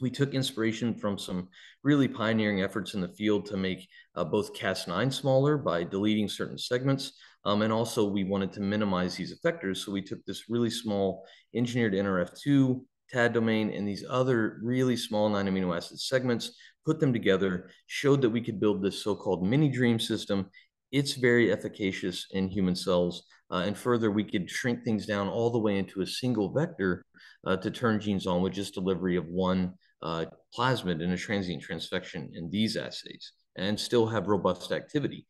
we took inspiration from some really pioneering efforts in the field to make uh, both Cas9 smaller by deleting certain segments. Um, and also we wanted to minimize these effectors. So we took this really small engineered NRF2 TAD domain and these other really small nine amino acid segments, put them together, showed that we could build this so-called mini dream system. It's very efficacious in human cells. Uh, and further, we could shrink things down all the way into a single vector uh, to turn genes on with just delivery of one uh, plasmid in a transient transfection in these assays and still have robust activity.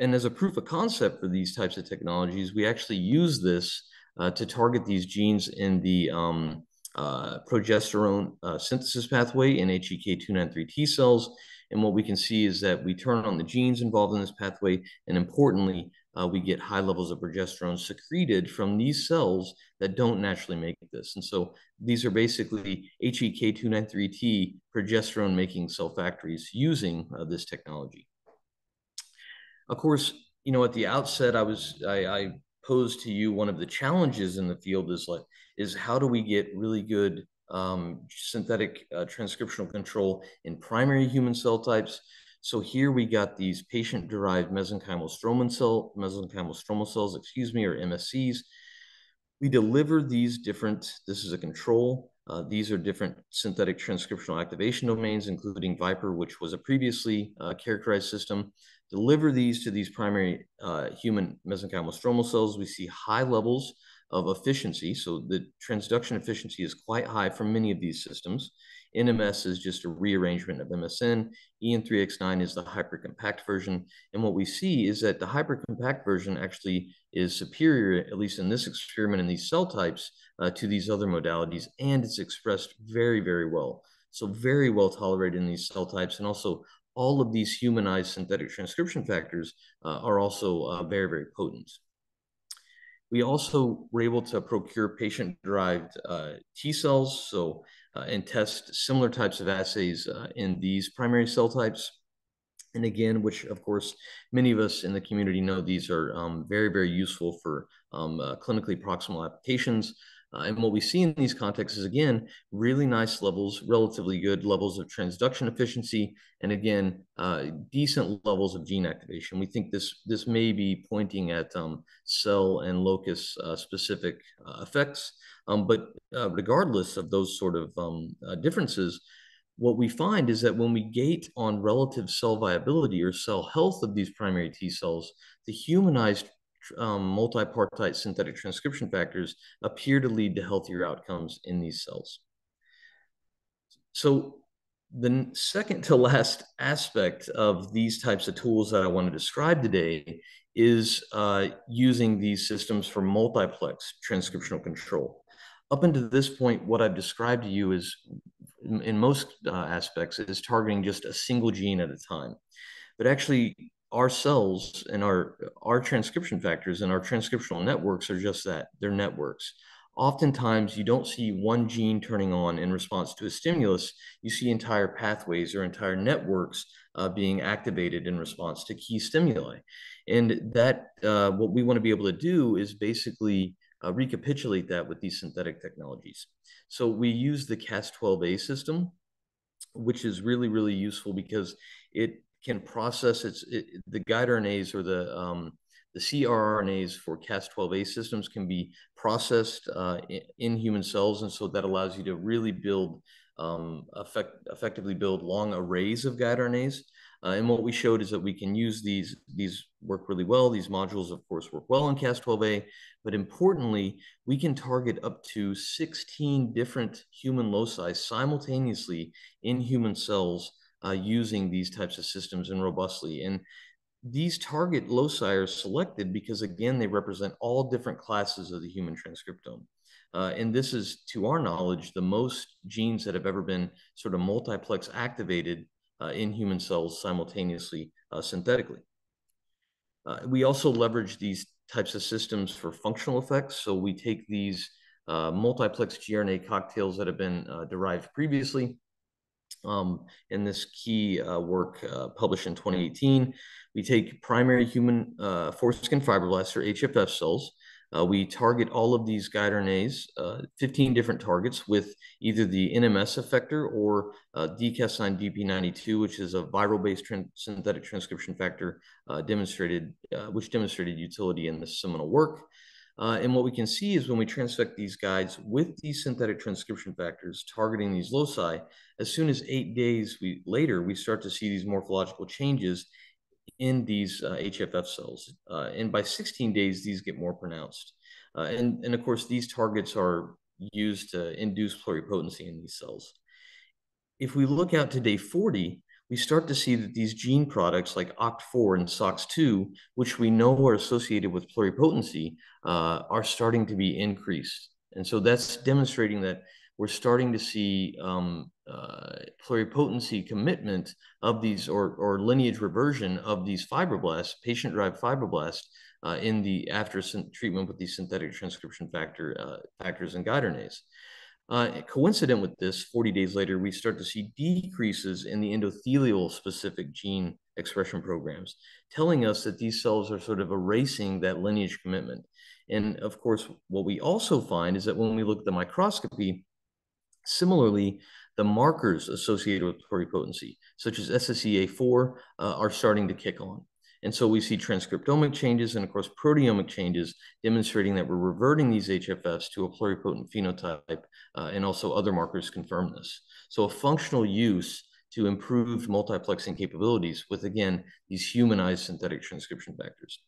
And as a proof of concept for these types of technologies, we actually use this uh, to target these genes in the um, uh, progesterone uh, synthesis pathway in HEK293 T cells. And what we can see is that we turn on the genes involved in this pathway, and importantly, uh, we get high levels of progesterone secreted from these cells that don't naturally make this. And so these are basically HEK293T progesterone making cell factories using uh, this technology. Of course, you know, at the outset, I was I, I posed to you one of the challenges in the field is like is how do we get really good um, synthetic uh, transcriptional control in primary human cell types so here we got these patient-derived mesenchymal stromal cell, mesenchymal stromal cells, excuse me, or MSCs. We deliver these different, this is a control. Uh, these are different synthetic transcriptional activation domains, including Viper, which was a previously uh, characterized system. Deliver these to these primary uh, human mesenchymal stromal cells. We see high levels of efficiency. So the transduction efficiency is quite high for many of these systems. NMS is just a rearrangement of MSN. EN3X9 is the hypercompact version. And what we see is that the hypercompact version actually is superior, at least in this experiment in these cell types, uh, to these other modalities, and it's expressed very, very well. So very well tolerated in these cell types, and also all of these humanized synthetic transcription factors uh, are also uh, very, very potent. We also were able to procure patient-derived uh, T cells, so uh, and test similar types of assays uh, in these primary cell types. And again, which of course many of us in the community know, these are um, very, very useful for um, uh, clinically proximal applications. Uh, and what we see in these contexts is, again, really nice levels, relatively good levels of transduction efficiency, and again, uh, decent levels of gene activation. We think this, this may be pointing at um, cell and locus uh, specific uh, effects. Um, but uh, regardless of those sort of um, uh, differences, what we find is that when we gate on relative cell viability or cell health of these primary T cells, the humanized um, multipartite synthetic transcription factors appear to lead to healthier outcomes in these cells. So the second to *laughs* last aspect of these types of tools that I want to describe today is uh, using these systems for multiplex transcriptional control. Up until this point, what I've described to you is, in most uh, aspects, is targeting just a single gene at a time. But actually, our cells and our our transcription factors and our transcriptional networks are just that they're networks. Oftentimes you don't see one gene turning on in response to a stimulus. You see entire pathways or entire networks uh, being activated in response to key stimuli. And that uh, what we want to be able to do is basically uh, recapitulate that with these synthetic technologies. So we use the cas12a system which is really really useful because it can process its it, the guide RNAs or the um, the cRNAs for Cas12a systems can be processed uh, in, in, human cells, and so that allows you to really build um, effect, effectively build long arrays of guide RNAs. Uh, and what we showed is that we can use these these work really well. These modules, of course, work well in Cas12a, but importantly, we can target up to 16 different human loci simultaneously in human cells uh, using these types of systems and robustly. And these target loci are selected because, again, they represent all different classes of the human transcriptome. Uh, and this is, to our knowledge, the most genes that have ever been sort of multiplex activated uh, in human cells simultaneously uh, synthetically. Uh, we also leverage these types of systems for functional effects. So we take these uh, multiplex gRNA cocktails that have been uh, derived previously um, in this key uh, work uh, published in 2018. We take primary human uh, foreskin fibroblasts or HFF cells. Uh, we target all of these guide RNAs, uh, 15 different targets with either the NMS effector or uh, DCAS9 DP92, which is a viral-based synthetic transcription factor demonstrated, which demonstrated utility in this seminal work. Uh, and what we can see is when we transfect these guides with these synthetic transcription factors targeting these loci, as soon as eight days we, later, we start to see these morphological changes in these uh, HFF cells. Uh, and by 16 days, these get more pronounced. Uh, and, and of course, these targets are used to induce pluripotency in these cells. If we look out to day 40, we start to see that these gene products like OCT4 and SOX2, which we know are associated with pluripotency, uh, are starting to be increased. And so that's demonstrating that we're starting to see um, uh, pluripotency commitment of these or, or lineage reversion of these fibroblasts, patient-derived fibroblasts, uh, in the after treatment with these synthetic transcription factor uh, factors and guide RNAs. Uh, coincident with this, 40 days later, we start to see decreases in the endothelial specific gene expression programs, telling us that these cells are sort of erasing that lineage commitment. And of course, what we also find is that when we look at the microscopy, similarly, the markers associated with pluripotency, such as SSEA4, uh, are starting to kick on. And so we see transcriptomic changes and, of course, proteomic changes demonstrating that we're reverting these HFS to a pluripotent phenotype, uh, and also other markers confirm this. So a functional use to improve multiplexing capabilities with, again, these humanized synthetic transcription factors.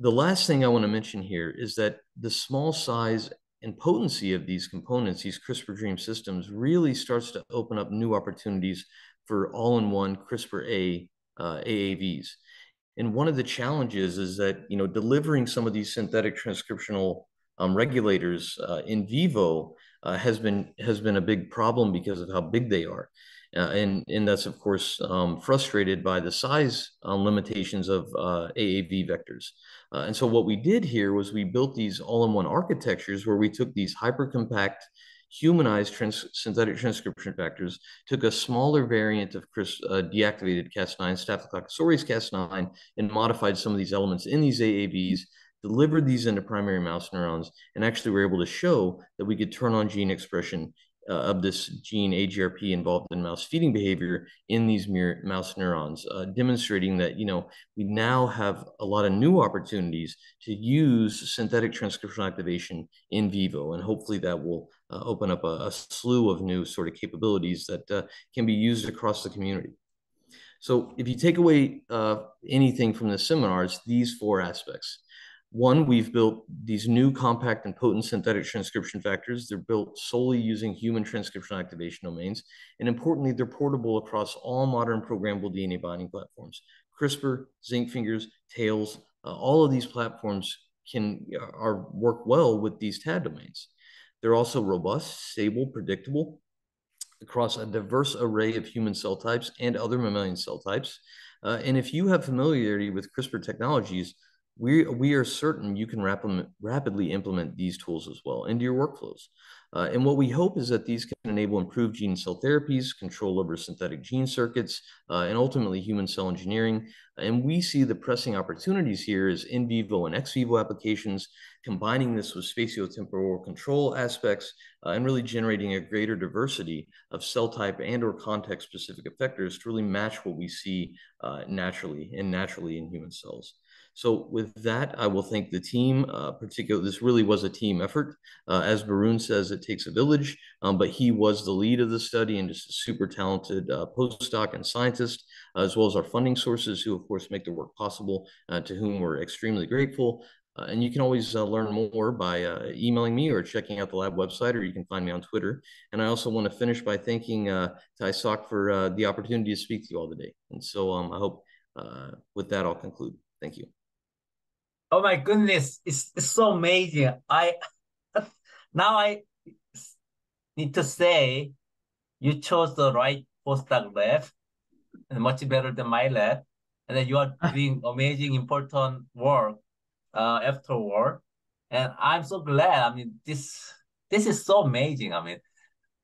The last thing I want to mention here is that the small size and potency of these components, these CRISPR Dream systems, really starts to open up new opportunities for all-in-one CRISPR-A uh, AAVs. And one of the challenges is that you know delivering some of these synthetic transcriptional um, regulators uh, in vivo uh, has been has been a big problem because of how big they are. Uh, and, and that's, of course, um, frustrated by the size uh, limitations of uh, AAV vectors. Uh, and so what we did here was we built these all-in-one architectures where we took these hypercompact humanized trans synthetic transcription factors, took a smaller variant of uh, deactivated Cas9, Staphylococcus aureus Cas9, and modified some of these elements in these AAVs, delivered these into primary mouse neurons, and actually were able to show that we could turn on gene expression uh, of this gene AGRP involved in mouse feeding behavior in these mouse neurons, uh, demonstrating that you know we now have a lot of new opportunities to use synthetic transcriptional activation in vivo, and hopefully that will uh, open up a, a, slew of new sort of capabilities that uh, can be used across the community. So if you take away uh, anything from the seminars, these four aspects. One, we've built these new compact and potent synthetic transcription factors. They're built solely using human transcription activation domains. And importantly, they're portable across all modern programmable DNA binding platforms. CRISPR, zinc fingers, tails, uh, all of these platforms can are work well with these TAD domains. They're also robust, stable, predictable across a diverse array of human cell types and other mammalian cell types. Uh, and if you have familiarity with CRISPR technologies, we, we are certain you can rap- rapidly implement these tools as well into your workflows. Uh, and what we hope is that these can enable improved gene cell therapies, control over synthetic gene circuits, uh, and ultimately human cell engineering. And we see the pressing opportunities here is in vivo and ex vivo applications, combining this with spatiotemporal control aspects, uh, and really generating a greater diversity of cell type and or context specific effectors to really match what we see uh, naturally and naturally in human cells. So with that, I will thank the team. Uh, particularly, this really was a team effort. Uh, as Barun says, it takes a village, um, but he was the lead of the study and just a super talented uh, postdoc and scientist, as well as our funding sources, who of course make the work possible, uh, to whom we're extremely grateful. Uh, and you can always uh, learn more by uh, emailing me or checking out the lab website, or you can find me on Twitter. And I also want to finish by thanking uh, Tai Sok for uh, the opportunity to speak to you all today. And so um, I hope with that, I'll conclude. Thank you. Oh my goodness, it's, it's so amazing. I *laughs* now I need to say you chose the right postdoc lab and much better than my lab. And then you are *laughs* doing amazing, important work uh, afterward. And I'm so glad. I mean, this this is so amazing. I mean,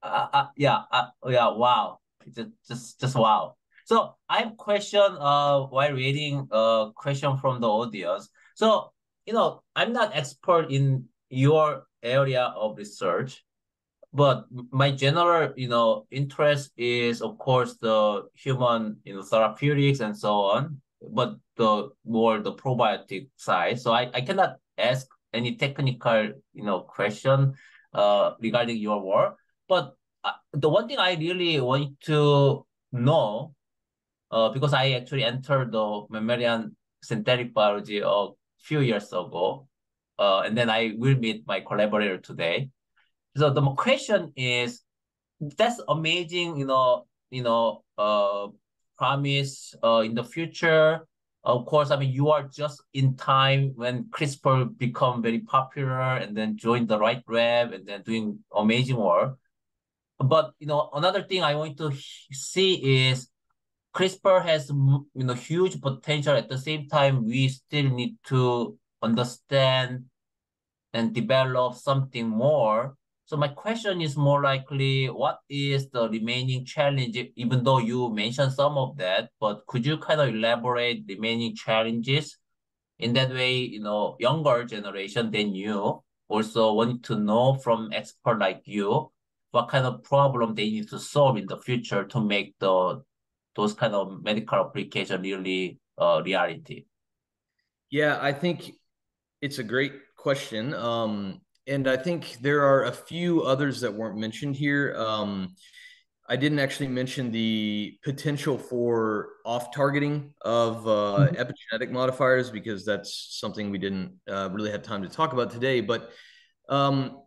uh, uh, yeah, uh, yeah, wow, just just just wow. So I have question uh while reading a question from the audience. So, you know, I'm not expert in your area of research, but my general, you know, interest is of course the human, you know, therapeutics and so on, but the more the probiotic side. So I, I cannot ask any technical, you know, question uh regarding your work. But uh, the one thing I really want to know, uh, because I actually entered the mammalian synthetic biology of few years ago. Uh, and then I will meet my collaborator today. So the question is, that's amazing, you know, you know, uh, promise uh, in the future. Of course, I mean, you are just in time when CRISPR become very popular and then join the right web and then doing amazing work. But, you know, another thing I want to see is CRISPR has you know huge potential. At the same time, we still need to understand and develop something more. So my question is more likely, what is the remaining challenge? Even though you mentioned some of that, but could you kind of elaborate the remaining challenges? In that way, you know, younger generation than you also want to know from expert like you what kind of problem they need to solve in the future to make the those kind of medical application really uh, reality? Yeah, I think it's a great question. Um, and I think there are a few others that weren't mentioned here. Um, I didn't actually mention the potential for off targeting of uh, mm-hmm. epigenetic modifiers because that's something we didn't uh, really have time to talk about today. But um,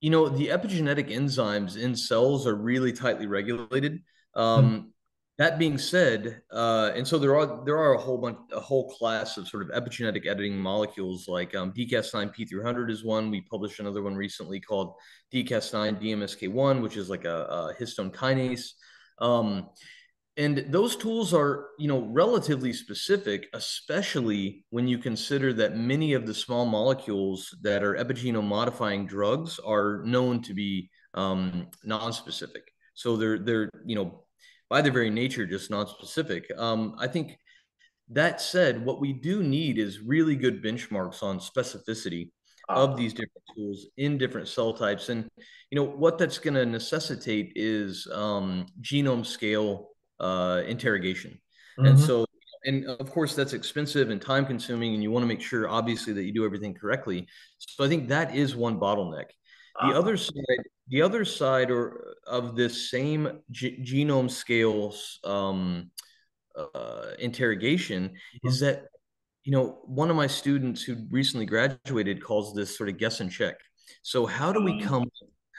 You know, the epigenetic enzymes in cells are really tightly regulated. Um, mm. That being said, uh, and so there are there are a whole bunch, a whole class of sort of epigenetic editing molecules, like um, DCAS9 P300 is one. We published another one recently called DCAS9 DMSK1, which is like a, a histone kinase. Um, and those tools are you know relatively specific especially when you consider that many of the small molecules that are epigenome modifying drugs are known to be um, non-specific so they're they're you know by their very nature just non-specific um, i think that said what we do need is really good benchmarks on specificity of ah. these different tools in different cell types and you know what that's going to necessitate is um, genome scale uh, interrogation. Mm-hmm. And so, and of course, that's expensive and time consuming, and you want to make sure, obviously, that you do everything correctly. So I think that is one bottleneck. The uh-huh. other side, the other side, or of this same g- genome scales um, uh, interrogation mm-hmm. is that you know one of my students who recently graduated calls this sort of guess and check. So how do we mm-hmm. come?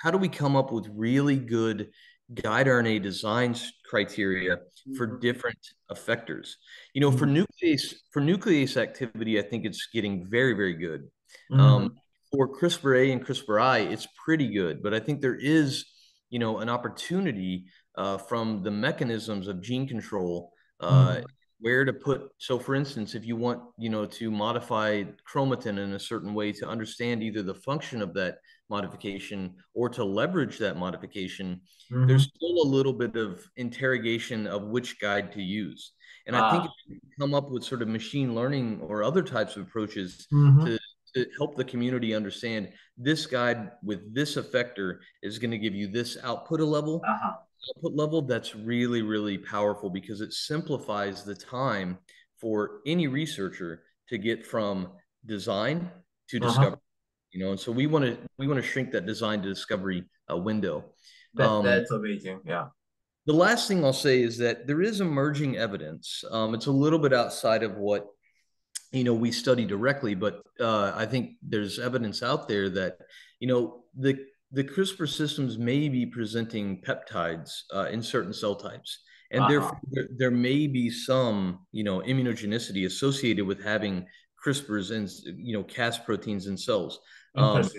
How do we come up with really good guide RNA design criteria for mm-hmm. different effectors. You know, for mm-hmm. nuclease for nuclease activity, I think it's getting very very good. Mm-hmm. Um, for CRISPR A and CRISPR I, it's pretty good, but I think there is you know an opportunity uh, from the mechanisms of gene control. Uh, mm-hmm. Where to put so, for instance, if you want, you know, to modify chromatin in a certain way to understand either the function of that modification or to leverage that modification, mm-hmm. there's still a little bit of interrogation of which guide to use. And I think ah. if you come up with sort of machine learning or other types of approaches mm-hmm. to, to help the community understand this guide with this effector is going to give you this output level. Uh-huh. Output level that's really, really powerful because it simplifies the time for any researcher to get from design to uh-huh. discovery you know and so we want to we want to shrink that design to discovery uh, window that, um, that's amazing yeah the last thing i'll say is that there is emerging evidence um, it's a little bit outside of what you know we study directly but uh, i think there's evidence out there that you know the the crispr systems may be presenting peptides uh, in certain cell types. And uh-huh. therefore there, there may be some you know immunogenicity associated with having crisprs and you know cas proteins in cells. Um,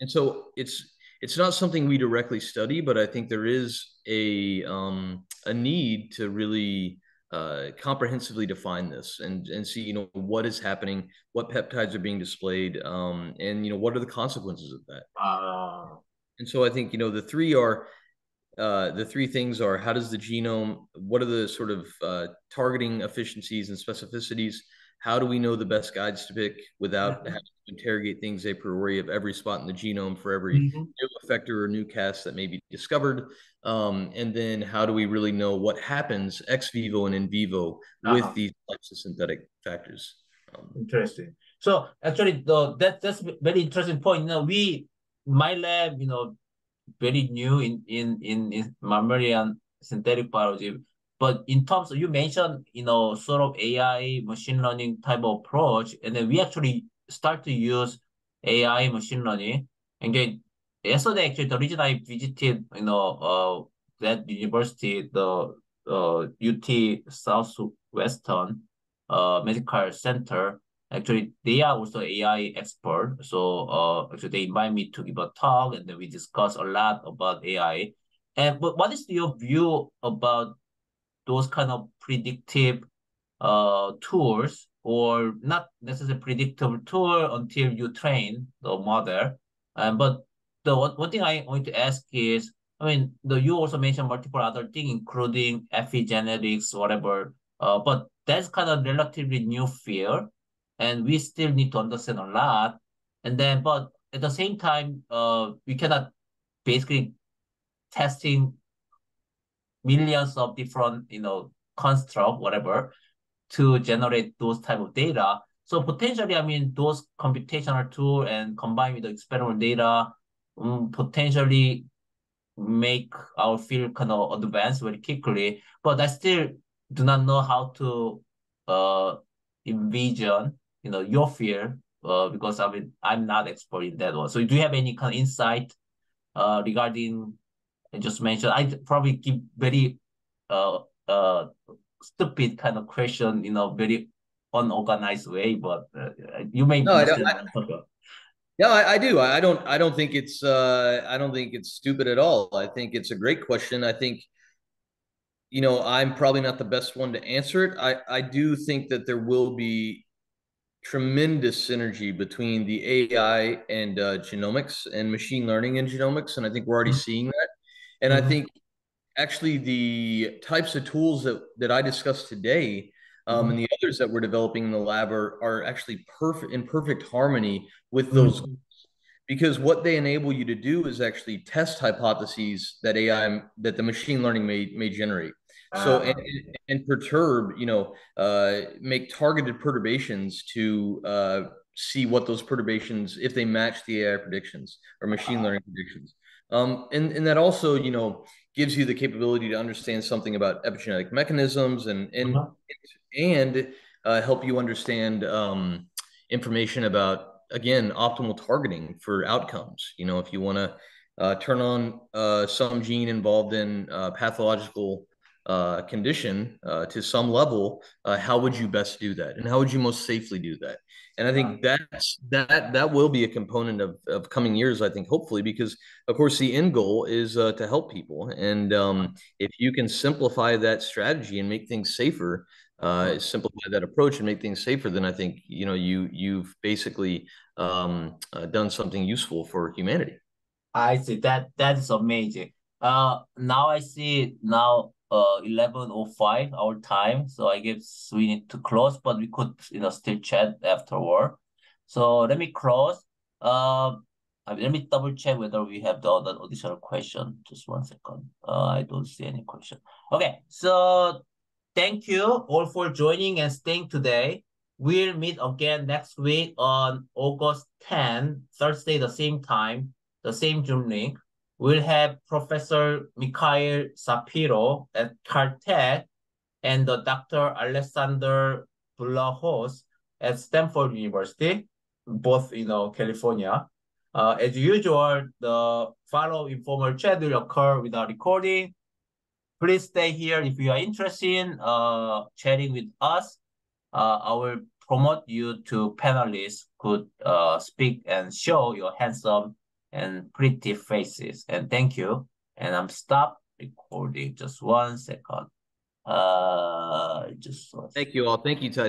and so it's it's not something we directly study, but I think there is a um, a need to really uh, comprehensively define this and and see you know what is happening, what peptides are being displayed, um, and you know what are the consequences of that. Uh... And so I think you know the three are uh, the three things are how does the genome, what are the sort of uh, targeting efficiencies and specificities how do we know the best guides to pick without mm-hmm. having to interrogate things a priori of every spot in the genome for every mm-hmm. new effector or new cast that may be discovered? Um, and then how do we really know what happens ex vivo and in vivo uh-huh. with these types of synthetic factors? Um, interesting. So actually, the that that's very interesting point. You know, we my lab, you know, very new in in in, in mammalian synthetic biology but in terms of, you mentioned, you know, sort of AI machine learning type of approach, and then we actually start to use AI machine learning. And then yesterday, actually, the reason I visited, you know, uh, that university, the uh, UT Southwestern uh, Medical Center, actually, they are also AI expert. So uh, actually, they invite me to give a talk, and then we discuss a lot about AI. And but what is your view about those kind of predictive uh, tools or not necessarily predictable tool until you train the model. Um, but the one, one thing I want to ask is, I mean, the, you also mentioned multiple other things, including epigenetics, whatever. Uh, but that's kind of relatively new field, and we still need to understand a lot. And then, but at the same time, uh, we cannot basically testing millions of different, you know, construct, whatever, to generate those type of data. So potentially, I mean, those computational tool and combined with the experimental data, um, potentially make our field kind of advance very quickly. But I still do not know how to uh envision, you know, your field uh, because I mean I'm not expert in that one. So do you have any kind of insight uh, regarding I just mentioned. I probably give very uh uh stupid kind of question, you know, very unorganized way, but uh, you may no, I don't, I, yeah, I, I, do. I don't. I don't think it's. Uh, I don't think it's stupid at all. I think it's a great question. I think, you know, I'm probably not the best one to answer it. I I do think that there will be tremendous synergy between the AI and uh, genomics and machine learning and genomics, and I think we're already mm-hmm. seeing that. And mm-hmm. I think actually the types of tools that that I discussed today um, mm-hmm. and the others that we're developing in the lab are, are actually perfect in perfect harmony with mm-hmm. those mm-hmm. because what they enable you to do is actually test hypotheses that AI that the machine learning may may generate. So ah. and, and perturb, you know, uh, make targeted perturbations to uh, see what those perturbations, if they match the AI predictions or machine learning predictions. Um, and, and that also, you know, gives you the capability to understand something about epigenetic mechanisms and and uh-huh. and uh, help you understand um, information about again optimal targeting for outcomes. You know, if you want to uh, turn on uh, some gene involved in uh, pathological uh, condition uh, to some level, uh, how would you best do that, and how would you most safely do that? And I think that's that that will be a component of, of coming years. I think hopefully because of course the end goal is uh, to help people, and um, if you can simplify that strategy and make things safer, uh, simplify that approach and make things safer, then I think you know you you've basically um, uh, done something useful for humanity. I see that that is amazing. Uh, now I see now uh 11.05 our time so i guess we need to close but we could you know still chat afterward. So let me close uh let me double check whether we have the other additional question. Just one second. Uh i don't see any question. Okay so thank you all for joining and staying today. We'll meet again next week on august 10 thursday the same time the same zoom link we'll have Professor Mikhail Shapiro at Caltech and the Dr. Alexander Vlahos at Stanford University, both you know California. Uh, as usual, the follow informal chat will occur without recording. Please stay here if you are interested in uh, chatting with us. Uh, I will promote you to panelists could uh, speak and show your handsome and pretty faces. And thank you. And I'm stop recording just one second. Uh, just thank you all. Thank you, Tai